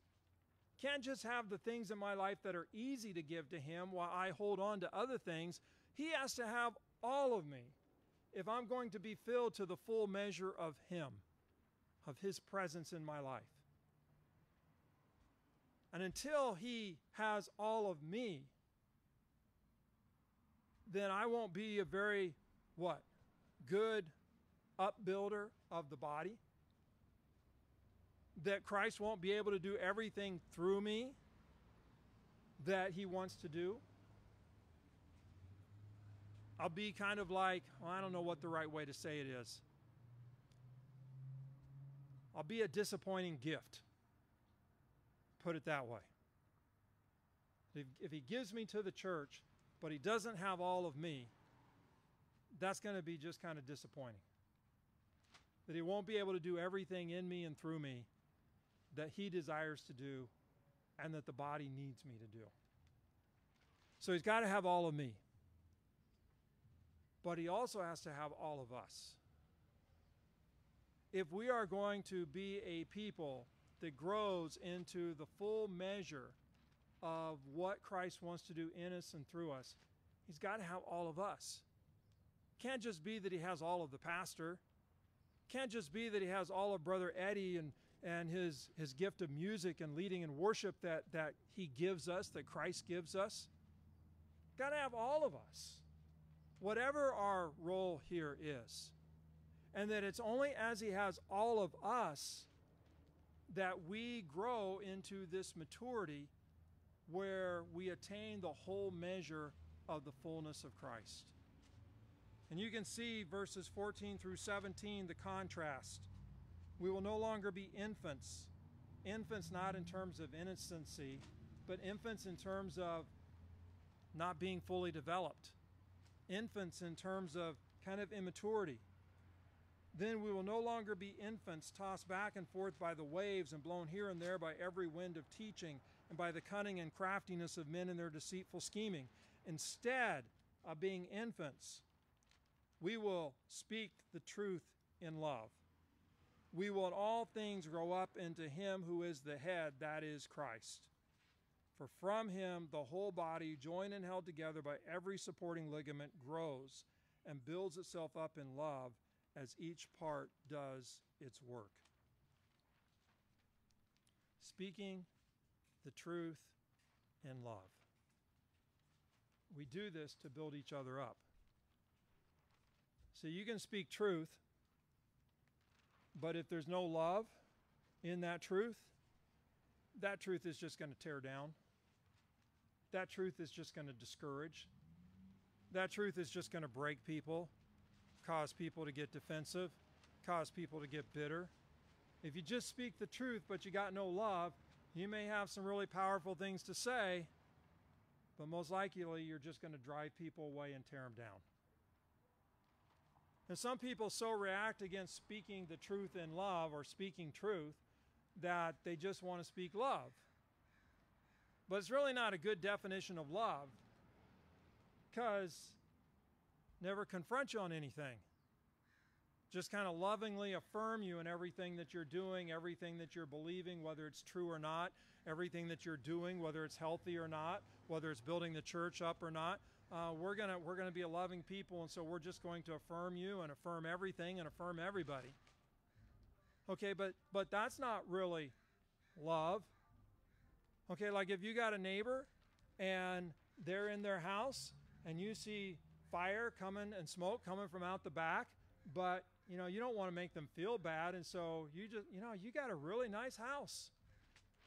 Can't just have the things in my life that are easy to give to Him while I hold on to other things. He has to have all of me if I'm going to be filled to the full measure of Him, of His presence in my life. And until He has all of me, then I won't be a very, what, good upbuilder of the body. That Christ won't be able to do everything through me that He wants to do. I'll be kind of like, well, I don't know what the right way to say it is. I'll be a disappointing gift. Put it that way. If, if he gives me to the church, but he doesn't have all of me, that's going to be just kind of disappointing. That he won't be able to do everything in me and through me that he desires to do and that the body needs me to do. So he's got to have all of me but He also has to have all of us. If we are going to be a people that grows into the full measure of what Christ wants to do in us and through us, He's got to have all of us. Can't just be that he has all of the pastor. Can't just be that he has all of Brother Eddie and, and his, his gift of music and leading and worship that, that he gives us, that Christ gives us. Got to have all of us, whatever our role here is. And that it's only as he has all of us that we grow into this maturity where we attain the whole measure of the fullness of Christ. And you can see verses 14 through 17 the contrast. We will no longer be infants. Infants, not in terms of innocency, but infants in terms of not being fully developed. Infants in terms of kind of immaturity. Then we will no longer be infants tossed back and forth by the waves and blown here and there by every wind of teaching and by the cunning and craftiness of men in their deceitful scheming. Instead of being infants, we will speak the truth in love. We will in all things grow up into Him who is the head, that is Christ. For from Him the whole body, joined and held together by every supporting ligament, grows and builds itself up in love as each part does its work. Speaking the truth in love. We do this to build each other up. So you can speak truth, but if there's no love in that truth, that truth is just going to tear down. That truth is just going to discourage. That truth is just going to break people, cause people to get defensive, cause people to get bitter. If you just speak the truth, but you got no love, you may have some really powerful things to say, but most likely you're just going to drive people away and tear them down. And some people so react against speaking the truth in love or speaking truth that they just want to speak love. But it's really not a good definition of love because never confront you on anything. Just kind of lovingly affirm you in everything that you're doing, everything that you're believing, whether it's true or not, everything that you're doing, whether it's healthy or not, whether it's building the church up or not uh, we're gonna we're gonna be a loving people, and so we're just going to affirm you and affirm everything and affirm everybody. Okay, but but that's not really love. Okay, like if you got a neighbor and they're in their house and you see fire coming and smoke coming from out the back, but you know you don't want to make them feel bad, and so you just you know you got a really nice house.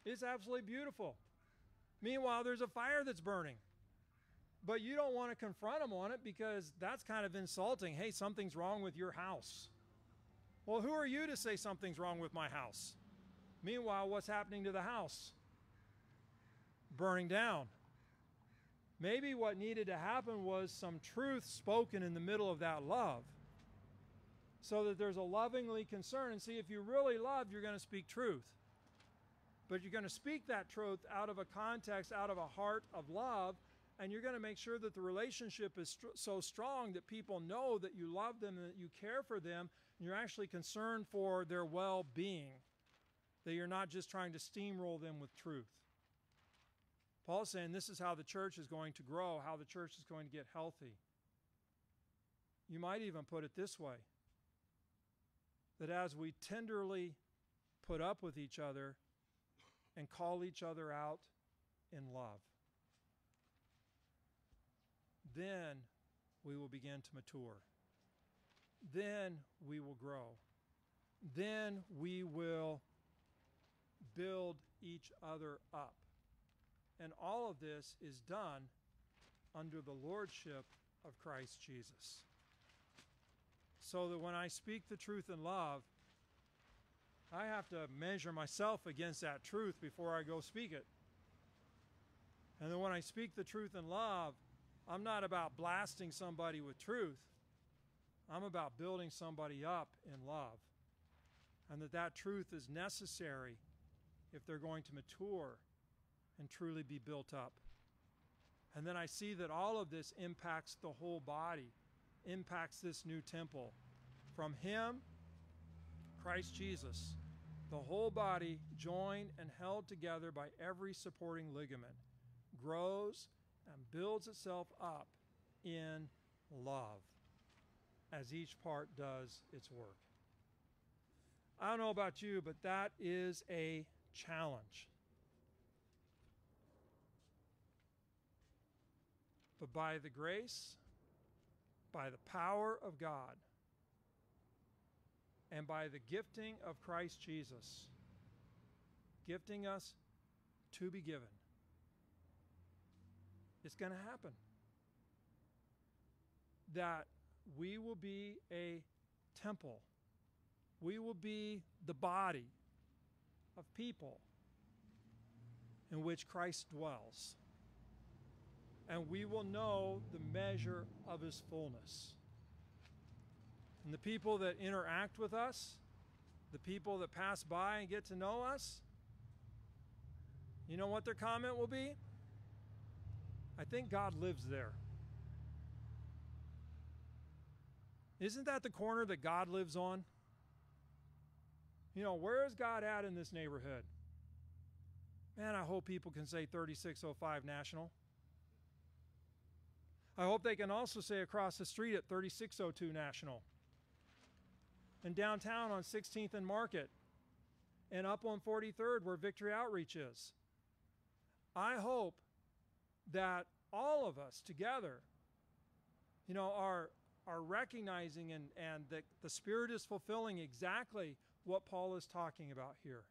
It's absolutely beautiful. Meanwhile, there's a fire that's burning. But you don't want to confront them on it because that's kind of insulting. Hey, something's wrong with your house. Well, who are you to say something's wrong with my house? Meanwhile, what's happening to the house? Burning down. Maybe what needed to happen was some truth spoken in the middle of that love. So that there's a lovingly concern. And see, if you really love, you're going to speak truth. But you're going to speak that truth out of a context, out of a heart of love and you're going to make sure that the relationship is st- so strong that people know that you love them and that you care for them and you're actually concerned for their well-being that you're not just trying to steamroll them with truth. Paul's saying this is how the church is going to grow how the church is going to get healthy. You might even put it this way that as we tenderly put up with each other and call each other out in love then we will begin to mature. Then we will grow. Then we will build each other up. And all of this is done under the lordship of Christ Jesus. So that when I speak the truth in love, I have to measure myself against that truth before I go speak it. And then when I speak the truth in love, I'm not about blasting somebody with truth. I'm about building somebody up in love. And that that truth is necessary if they're going to mature and truly be built up. And then I see that all of this impacts the whole body, impacts this new temple. From Him, Christ Jesus, the whole body, joined and held together by every supporting ligament, grows and builds itself up in love as each part does its work. I don't know about you, but that is a challenge. But by the grace, by the power of God, and by the gifting of Christ Jesus, gifting us to be given, it's going to happen. That we will be a temple, we will be the body of people in which Christ dwells. And we will know the measure of his fullness. And the people that interact with us, the people that pass by and get to know us, you know what their comment will be? I think God lives there. Isn't that the corner that God lives on? You know, where is God at in this neighborhood? Man, I hope people can say 3605 National. I hope they can also say across the street at 3602 National. And downtown on 16th and Market. And up on 43rd where Victory Outreach is. I hope that all of us together, you know, are, are recognizing and, and that the Spirit is fulfilling exactly what Paul is talking about here.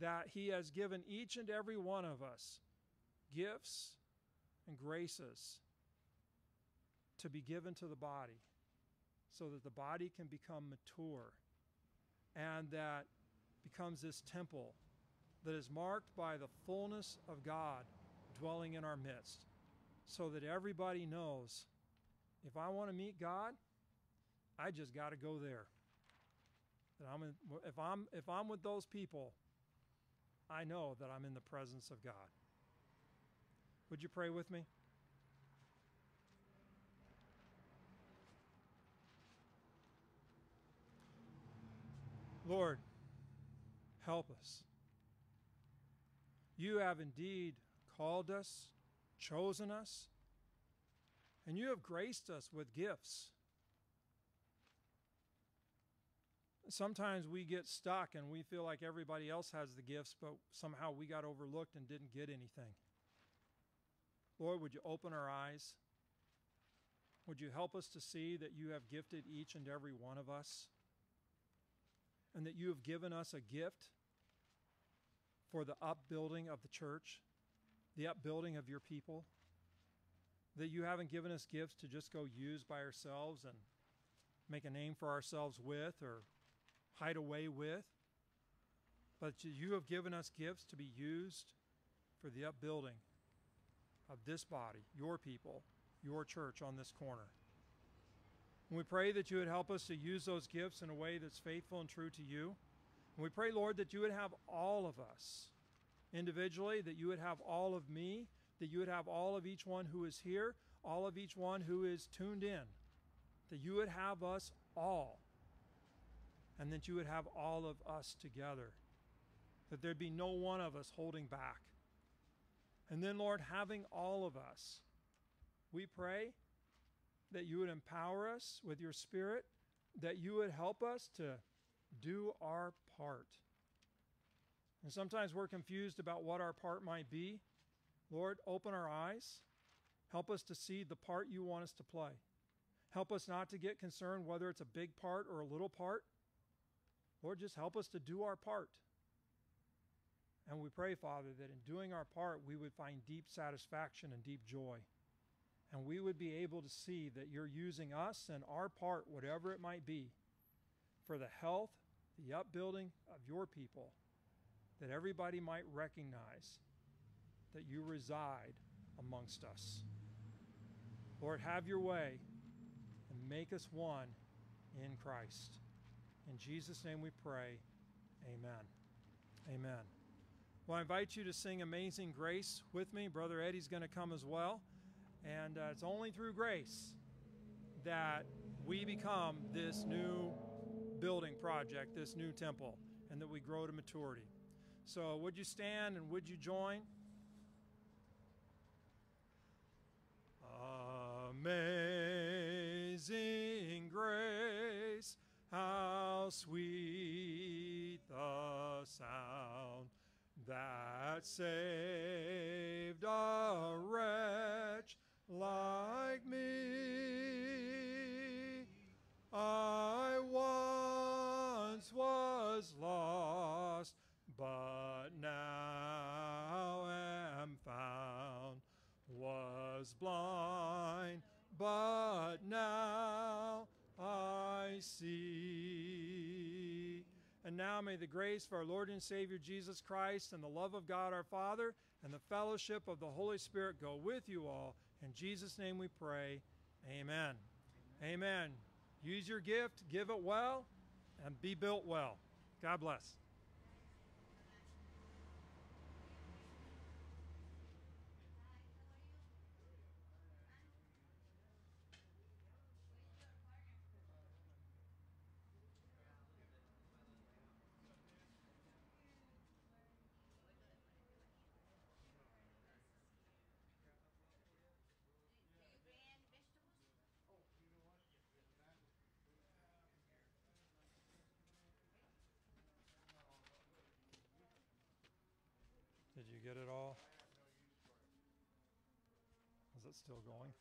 That he has given each and every one of us gifts and graces to be given to the body so that the body can become mature and that becomes this temple that is marked by the fullness of God dwelling in our midst so that everybody knows if I want to meet God, I just got to go there. That I'm in, if I'm if I'm with those people, I know that I'm in the presence of God. Would you pray with me? Lord, help us. You have indeed called us, chosen us, and you have graced us with gifts. Sometimes we get stuck and we feel like everybody else has the gifts, but somehow we got overlooked and didn't get anything. Lord, would you open our eyes? Would you help us to see that you have gifted each and every one of us? And that you have given us a gift for the upbuilding of the church, the upbuilding of your people? That you haven't given us gifts to just go use by ourselves and make a name for ourselves with or hide away with, but you have given us gifts to be used for the upbuilding of this body, your people, your church on this corner. And we pray that you would help us to use those gifts in a way that's faithful and true to you. And we pray, Lord, that you would have all of us individually, that you would have all of me, that you would have all of each one who is here, all of each one who is tuned in, that you would have us all, and that you would have all of us together, that there'd be no one of us holding back. And then, Lord, having all of us, we pray that you would empower us with your Spirit, that you would help us to do our part. And sometimes we're confused about what our part might be. Lord, open our eyes. Help us to see the part you want us to play. Help us not to get concerned whether it's a big part or a little part. Lord, just help us to do our part. And we pray, Father, that in doing our part, we would find deep satisfaction and deep joy. And we would be able to see that you're using us and our part, whatever it might be, for the health, the upbuilding of your people, that everybody might recognize that you reside amongst us. Lord, have your way and make us one in Christ. In Jesus' name we pray. Amen. Amen. Well, I invite you to sing Amazing Grace with me. Brother Eddie's going to come as well. And uh, it's only through grace that we become this new building project, this new temple, and that we grow to maturity. So, would you stand and would you join? Amazing grace, how sweet the sound that saved a wretch like me. I once was lost, but now am found. Was blind, but now I see. And now may the grace of our Lord and Savior Jesus Christ and the love of God our Father and the fellowship of the Holy Spirit go with you all. In Jesus' name we pray. Amen. Amen. Use your gift, give it well, and be built well. God bless. Did you get it all? Is it still going?